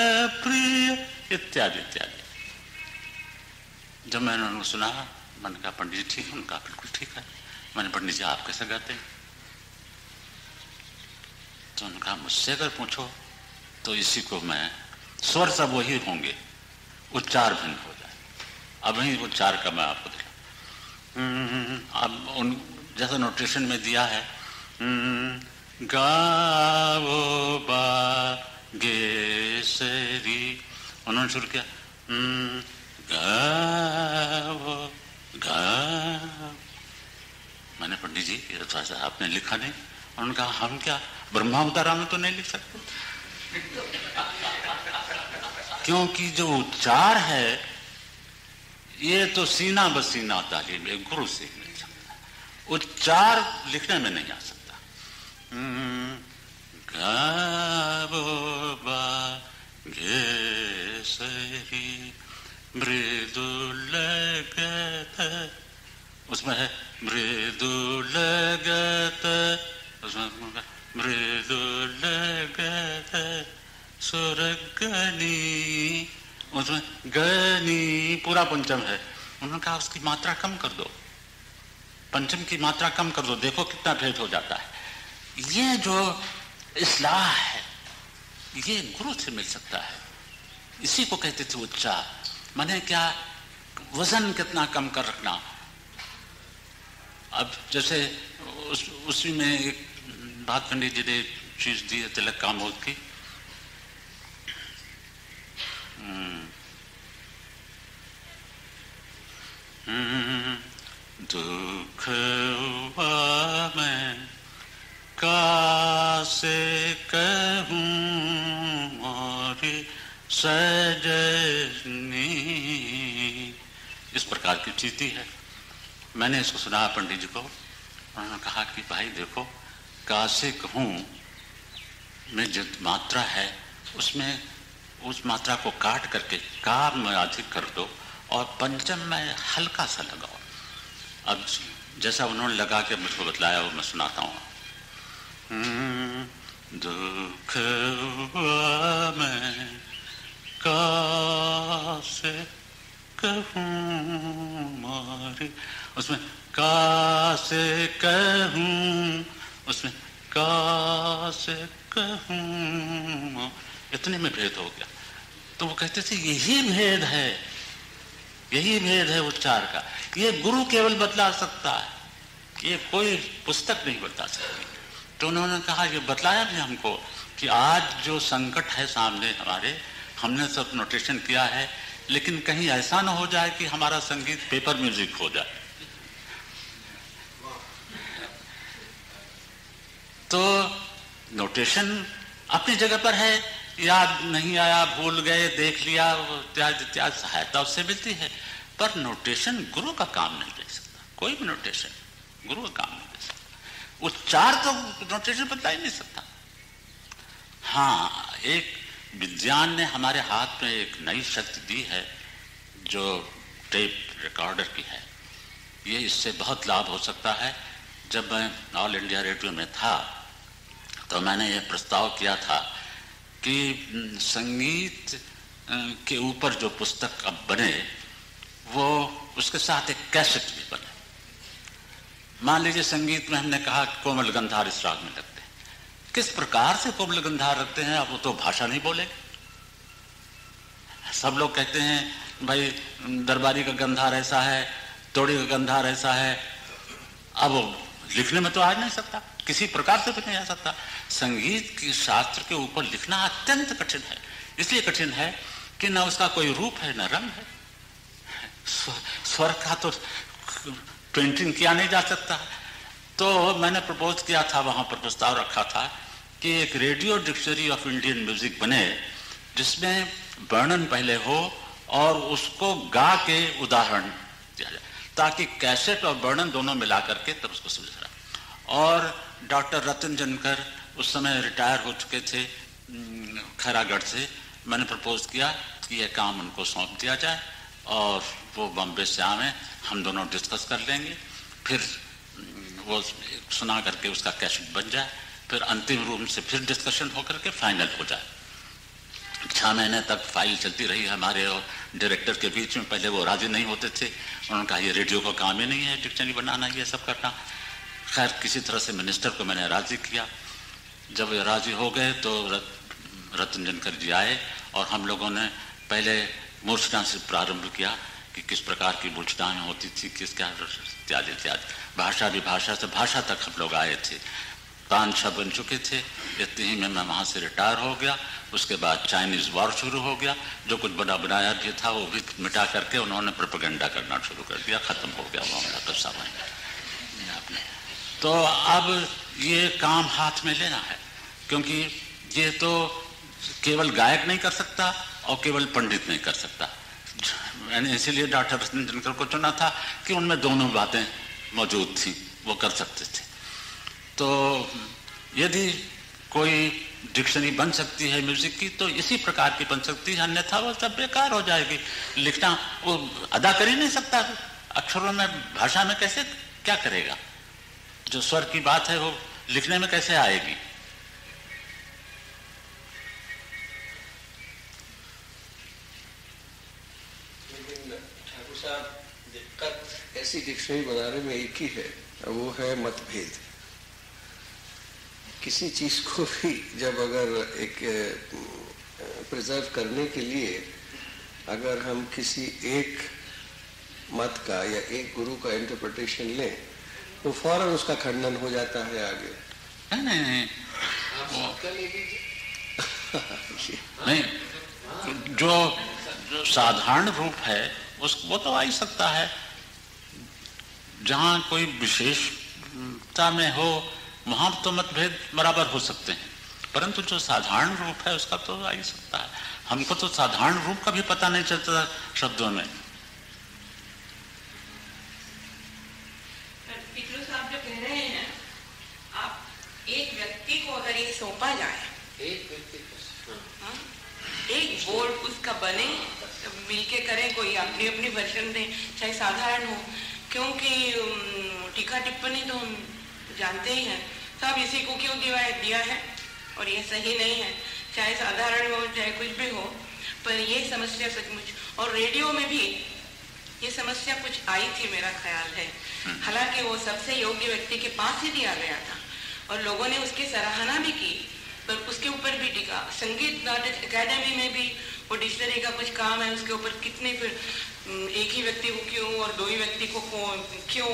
जब मैंने उनको सुना मैंने कहा पंडित जी ठीक है उनका बिल्कुल ठीक है। मैंने पंडित जी आप कैसे गाते हैं? तो उन्होंने कहा मुझसे अगर पूछो तो इसी को मैं स्वर सब वही होंगे उच्चार भिन्न हो जाए अब वही उच्चार का मैं आपको दिखा हम्म, अब उन जैसा नोटेशन में दिया है हम्म, गावो बा गेसरी उन्होंने शुरू किया मैंने पंडित जी ये थोड़ा सा आपने लिखा नहीं। उन्होंने कहा हम क्या ब्रह्मा ब्रह्मावतारा में तो नहीं लिख सकते? क्योंकि जो उच्चार है ये तो सीना बसीना तालीम एक गुरु से मिल सकता उच्चार लिखने में नहीं आ सकता। हम्म, बा घेसरी मृदुल उसमें है मृदुल उसमें मृदुल सुरगनी उसमें गनी, पूरा पंचम है। उन्होंने कहा, उसकी मात्रा कम कर दो। पंचम की मात्रा कम कर दो, देखो कितना भेद हो जाता है। ये जो इसलाह है, ये गुरु से मिल सकता है। इसी को कहते थे उच्चार। मैंने क्या वज़न कितना कम कर रखना? अब जैसे उस, उसी में एक बात पंडित जी ने चीज़ दी है तिलक कामोद की। दुख हुआ मैं कासे कहूँ मोरी सजनी। इस प्रकार की चीती है। मैंने इसको सुना पंडित जी को। उन्होंने कहा कि भाई देखो, कासे कहूँ, में जो मात्रा है, उसमें उस मात्रा को काट करके का में अधिक कर दो और पंचम में हल्का सा लगाओ। अब जैसा उन्होंने लगा के मुझको बतलाया, वो मैं सुनाता हूँ। दुख हुआ मैं कासे कहूँ मारे। उसमें कासे कहूँ, उसमें कासे कहूँ इतने में भेद हो गया। तो वो कहते थे, यही भेद है। यही भेद है उच्चार का। ये गुरु केवल बतला सकता है। ये कोई पुस्तक नहीं बता सकती। तो उन्होंने कहा, ये बतलाया भी हमको कि आज जो संकट है सामने हमारे हमने सब नोटेशन किया है, लेकिन कहीं ऐसा ना हो जाए कि हमारा संगीत पेपर म्यूज़िक हो जाए। तो नोटेशन अपनी जगह पर है, याद नहीं आया, भूल गए, देख लिया इत्यादि इत्यादि सहायता उससे मिलती है। पर नोटेशन गुरु का काम नहीं ले सकता। कोई भी नोटेशन गुरु का काम नहीं दे सकता। उच्चार तो नोटेशन बता ही नहीं सकता। हाँ एक विज्ञान ने हमारे हाथ में एक नई शक्ति दी है, जो टेप रिकॉर्डर की है। ये इससे बहुत लाभ हो सकता है। जब मैं ऑल इंडिया रेडियो में था तो मैंने ये प्रस्ताव किया था कि संगीत के ऊपर जो पुस्तक अब बने, वो उसके साथ एक कैसेट भी बने। मान लीजिए संगीत में हमने कहा, कोमल गंधार इस राग में लगते हैं किस प्रकार से कोमल गंधार रखते हैं अब वो तो भाषा नहीं बोलेंगे। सब लोग कहते हैं, भाई, दरबारी का गंधार ऐसा है, तोड़ी का गंधार ऐसा है। अब लिखने में तो आ नहीं सकता, किसी प्रकार से भी नहीं आ सकता। संगीत के शास्त्र के ऊपर लिखना अत्यंत कठिन है। इसलिए कठिन है कि न उसका कोई रूप है, न रंग है। स्वर का तो पेंटिंग किया नहीं जा सकता। तो मैंने प्रपोज किया था, वहाँ पर प्रस्ताव रखा था कि एक radio dictionary of Indian music बने, जिसमें वर्णन पहले हो और उसको गा के उदाहरण दिया जाए, ताकि कैसेट और वर्णन दोनों मिला करके तब उसको समझ रहा और डॉक्टर रतन जनकर उस समय रिटायर हो चुके थे खैरागढ़ से। मैंने प्रपोज किया कि यह काम उनको सौंप दिया जाए और वो बॉम्बे से आवें, हम दोनों डिस्कस कर लेंगे। फिर वो सुना करके उसका कैसेट बन जाए। फिर अंतिम रूप से फिर डिस्कशन होकर के फाइनल हो जाए। छह महीने तक फ़ाइल चलती रही हमारे और डायरेक्टर के बीच में। पहले वो राज़ी नहीं होते थे। उन्होंने कहा, ये रेडियो का काम ही नहीं है डिक्शनरी बनाना, ये सब करना। खैर, किसी तरह से मिनिस्टर को मैंने राज़ी किया। जब राज़ी हो गए तो रतन जनकर जी आए और हम लोगों ने पहले मूर्छना से प्रारंभ किया कि किस प्रकार की मूर्छनाएँ होती थी, किस क्या, इत्यादि इत्यादि। भाषा विभाषा से भाषा तक हम लोग आए थे। छः बन चुके थे। इतने ही में मैं वहाँ से रिटायर हो गया। उसके बाद चाइनीज़ वॉर शुरू हो गया। जो कुछ बना बनाया भी था, वो भी मिटा करके उन्होंने प्रोपेगेंडा करना शुरू कर दिया। ख़त्म हो गया मामला तो समय तो अब ये काम हाथ में लेना है। क्योंकि ये तो केवल गायक नहीं कर सकता और केवल पंडित नहीं कर सकता। मैंने इसीलिए डॉक्टर रतन को चुना था कि उनमें दोनों बातें मौजूद थी। वो कर सकते थे। तो यदि कोई डिक्शनरी बन सकती है म्यूज़िक की तो इसी प्रकार की बन सकती है, अन्यथा वो सब बेकार हो जाएगी। लिखना वो अदा कर ही नहीं सकता। अक्षरों में, भाषा में कैसे क्या करेगा? जो स्वर की बात है, वो लिखने में कैसे आएगी?
ऐसी डिक्शनरी बनाने में एक ही है, वो है मतभेद। किसी चीज़ को भी जब अगर एक प्रिजर्व करने के लिए अगर हम किसी एक मत का या एक गुरु का इंटरप्रिटेशन लें तो फ़ौरन उसका खंडन हो जाता है आगे।
नहीं नहीं नहीं। नहीं जो, जो साधारण रूप है उस वो तो आ ही सकता है। जहाँ कोई विशेषता में हो वहाँ तो मतभेद बराबर हो सकते हैं। परंतु जो साधारण रूप है उसका तो आ ही सकता है। हमको तो साधारण रूप का भी पता नहीं चलता शब्दों में।
साहब जो कह रहे हैं आप एक व्यक्ति को अगर ये सौंपा जाए
एक व्यक्ति को
हाँ? एक बोर्ड उसका बने मिलके करें कोई अपनी अपनी वर्षन दें चाहे साधारण हो क्योंकि टीका टिप्पणी तो हम जानते ही हैं। सब इसी को क्यों दिवाए दिया है? और ये सही नहीं है। चाहे साधारण हो चाहे कुछ भी हो पर ये समस्या सचमुच और रेडियो में भी ये समस्या कुछ आई थी मेरा ख्याल है। हम्म। हालाँकि वो सबसे योग्य व्यक्ति के पास ही दिया गया था और लोगों ने उसकी सराहना भी की पर उसके ऊपर भी टिका। संगीत नाटक अकेडमी में भी वो डिक्शनरी का कुछ काम है उसके ऊपर कितने फिर एक ही व्यक्ति को क्यों और दो ही व्यक्ति को क्यों?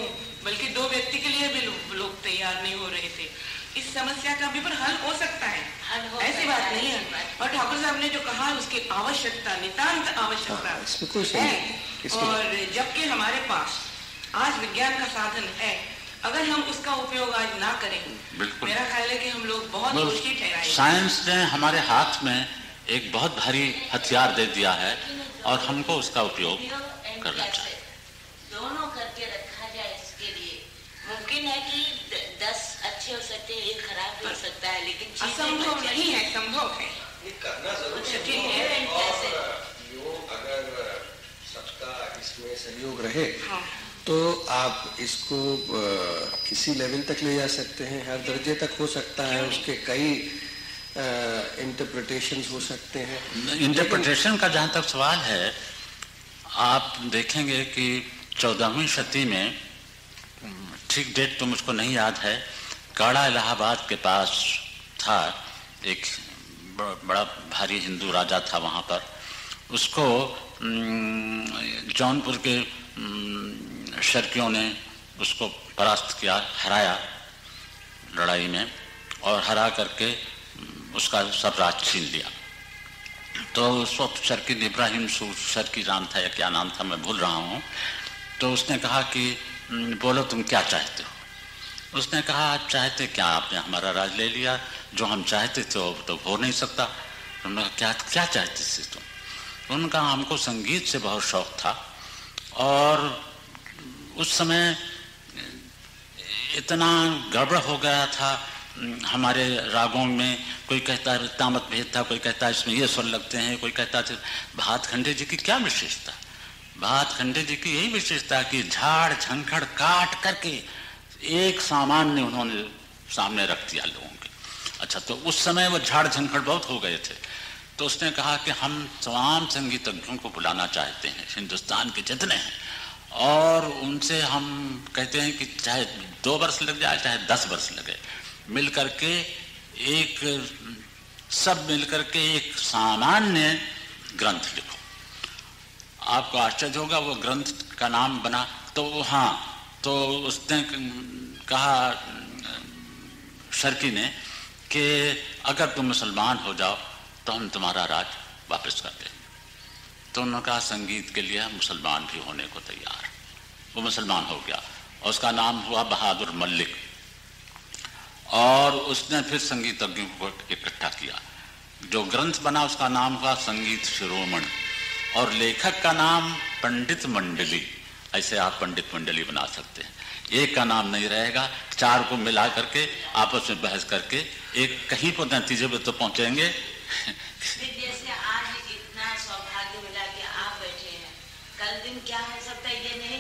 बल्कि दो व्यक्ति के लिए भी लोग तैयार नहीं हो रहे थे। इस समस्या का भी पर हल हो सकता है। हो ऐसी बात नहीं है। और ठाकुर साहब ने जो कहा उसकी आवश्यकता नितांत आवश्यकता हाँ, है। और जबकि हमारे पास आज विज्ञान का साधन है अगर हम उसका उपयोग आज ना करें मेरा ख्याल है कि हम लोग बहुत दोषी ठहराए
साइंस ने हमारे हाथ में एक बहुत भारी हथियार दे दिया है। और हमको उसका उपयोग करना चाहिए।
दोनों करके रखा जाए इसके लिए। मुमकिन है कि दस अच्छे हो सकते हैं एक खराब हो सकता है लेकिन
असंभव नहीं है संभव है।
करना ज़रूर है। कैसे? अगर सबका इसमें सहयोग रहे हाँ। तो आप इसको किसी लेवल तक ले जा सकते हैं। हर दर्जे तक हो सकता है उसके कई इंटरप्रिटेशन हो सकते हैं।
इंटरप्रिटेशन का जहाँ तक सवाल है, आप देखेंगे कि चौदहवीं सदी में, ठीक डेट तो मुझको नहीं याद है, काड़ा इलाहाबाद के पास था एक बड़ा भारी हिंदू राजा था वहाँ पर। उसको जौनपुर के शर्कियों ने उसको परास्त किया, हराया लड़ाई में और हरा करके उसका सब राज छीन लिया। तो उस वक्त शर्किन इब्राहिम शर्की नाम था या क्या नाम था, मैं भूल रहा हूँ। तो उसने कहा कि बोलो तुम क्या चाहते हो? उसने कहा, आप चाहते क्या? आपने हमारा राज ले लिया। जो हम चाहते थे वो तो हो नहीं सकता। उन्होंने कहा, क्या क्या चाहते थे तुम? उनका हमको संगीत से बहुत शौक था। और उस समय इतना गड़बड़ हो गया था हमारे रागों में कोई कहता है, तामत भेद था, कोई कहता है इसमें ये स्वर लगते हैं, कोई कहता है, भात खंडे जी की क्या विशेषता? भात खंडे जी की यही विशेषता कि झाड़, झंखड़ काट करके एक सामान्य उन्होंने सामने रख दिया लोगों के। अच्छा तो उस समय वो झाड़, झंखड़ बहुत हो गए थे। तो उसने कहा कि हम तमाम संगीतज्ञों को बुलाना चाहते हैं, हिंदुस्तान के जितने हैं, और उनसे हम कहते हैं कि चाहे दो वर्ष लग जाए, चाहे दस वर्ष लगे। मिल करके एक, सब मिल करके एक सामान्य ग्रंथ लिखो। आपको आश्चर्य होगा, वो ग्रंथ का नाम बना तो हाँ तो उसने कहा शर्की ने कि अगर तुम मुसलमान हो जाओ तो हम तुम्हारा राज वापस कर देंगे। तो उन्होंने कहा, संगीत के लिए मुसलमान भी होने को तैयार। वो मुसलमान हो गया, और उसका नाम हुआ बहादुर मल्लिक। और उसने फिर संगीतज्ञों को इकट्ठा किया। जो ग्रंथ बना उसका नाम हुआ संगीत शिरोमण। और लेखक का नाम पंडित मंडली। ऐसे आप पंडित मंडली बना सकते हैं। एक का नाम नहीं रहेगा। चार को मिला करके, आपस में बहस करके, एक कहीं पर नतीजे पे तो पहुँचेंगे।
जैसे आज इतना सौभाग्य मिला कि आप बैठे हैं। कल दिन क्या हो सकता है? ये नहीं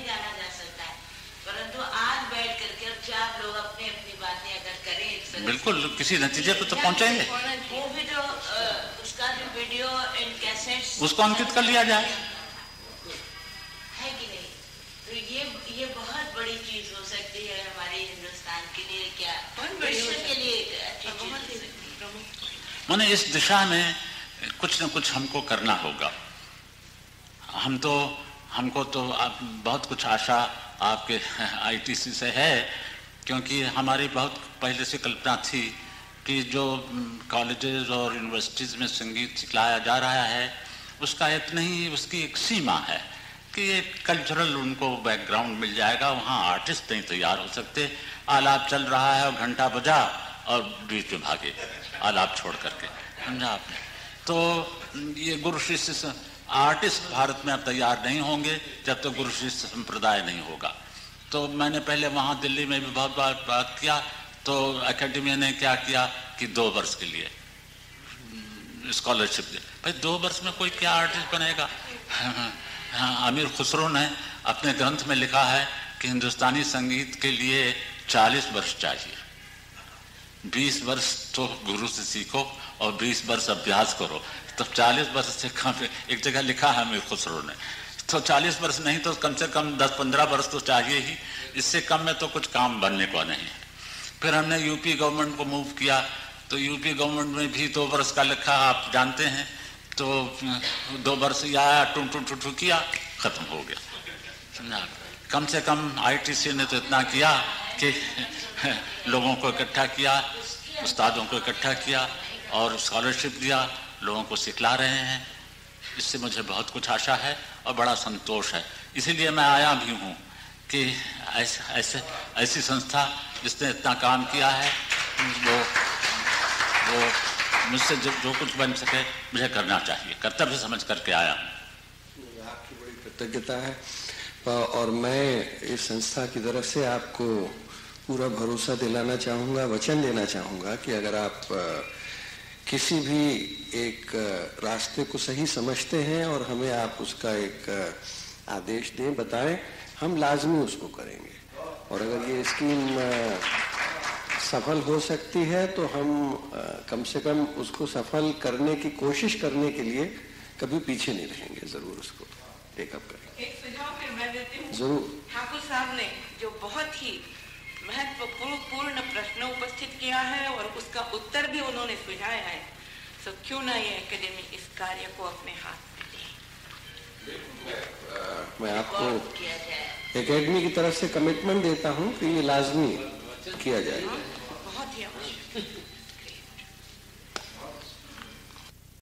परंतु आज बैठ करके अब चार लोग अपनी अपनी बातें अगर करें
बिल्कुल किसी नतीजे पे तो पहुँचेंगे
वो भी जो उसका जो वीडियो एंड कैसेट
उसको अंकित कर लिया जाए।
है कि नहीं? तो ये ये बहुत बड़ी चीज़ हो सकती है हमारे हिंदुस्तान के लिए क्या विश्व के लिए
मैंने इस दिशा में कुछ न कुछ हमको करना होगा। हम तो हमको तो आप बहुत कुछ आशा आपके आईटीसी से है, क्योंकि हमारी बहुत पहले से कल्पना थी कि जो कॉलेजेस और यूनिवर्सिटीज़ में संगीत सिखलाया जा रहा है, उसका इतना ही, उसकी एक सीमा है कि एक कल्चरल उनको बैकग्राउंड मिल जाएगा, वहाँ आर्टिस्ट नहीं तैयार हो सकते। आलाप चल रहा है और घंटा बजा और बीच में भागे, आलाप छोड़ करके, समझा आपने? तो ये गुरु शिष्य आर्टिस्ट भारत में अब तैयार नहीं होंगे जब तक तो गुरु शिष्य संप्रदाय नहीं होगा। तो मैंने पहले वहाँ दिल्ली में भी बहुत बार बात किया तो एकेडमी ने क्या किया कि दो वर्ष के लिए स्कॉलरशिप दे। भाई दो वर्ष में कोई क्या आर्टिस्ट बनेगा? हाँ, अमीर खुसरो ने अपने ग्रंथ में लिखा है कि हिंदुस्तानी संगीत के लिए चालीस वर्ष चाहिए। बीस वर्ष तो गुरु से सीखो और बीस वर्ष अभ्यास करो। तो चालीस वर्ष से कम एक जगह लिखा है अमीर खुसरो ने। तो चालीस वर्ष नहीं तो कम से कम दस पंद्रह वर्ष तो चाहिए ही। इससे कम में तो कुछ काम बनने को नहीं। है फिर हमने यूपी गवर्नमेंट को मूव किया। तो यूपी गवर्नमेंट में भी दो वर्ष का लिखा, आप जानते हैं। तो दो वर्ष या टू टू टू टू किया, खत्म हो गया। समझा कम से कम आईटीसी ने तो इतना किया कि लोगों को इकट्ठा किया, उस्तादों को इकट्ठा किया और स्कॉलरशिप दिया। लोगों को सिखला रहे हैं। इससे मुझे बहुत कुछ आशा है और बड़ा संतोष है। इसीलिए मैं आया भी हूँ कि ऐसे ऐसे, ऐसी संस्था जिसने इतना काम किया है, वो वो मुझसे जो जो कुछ बन सके मुझे करना चाहिए। कर्तव्य समझ करके आया हूँ।
आपकी बड़ी कृतज्ञता है। और मैं इस संस्था की तरफ़ से आपको पूरा भरोसा दिलाना चाहूँगा, वचन देना चाहूँगा कि अगर आप किसी भी एक रास्ते को सही समझते हैं और हमें आप उसका एक आदेश दें बताएँ हम लाजमी उसको करेंगे। और अगर ये स्कीम सफल हो सकती है तो हम कम से कम उसको सफल करने की कोशिश करने के लिए कभी पीछे नहीं रहेंगे ज़रूर उसको टेकअप करेंगे।
एक सुझाव फिर मैं देती हूँ।
ज़रूर।
ठाकुर साहब ने जो बहुत ही महत्वपूर्ण प्रश्न उपस्थित किया है और उसका उत्तर भी उन्होंने सुझाया है। तो क्यों ना ये एकेडमी इस कार्य को अपने हाथ में
मैं आपको एकेडमी की तरफ़ से कमिटमेंट देता हूँ कि ये लाजमी किया जाए।
बहुत ही आवश्यक।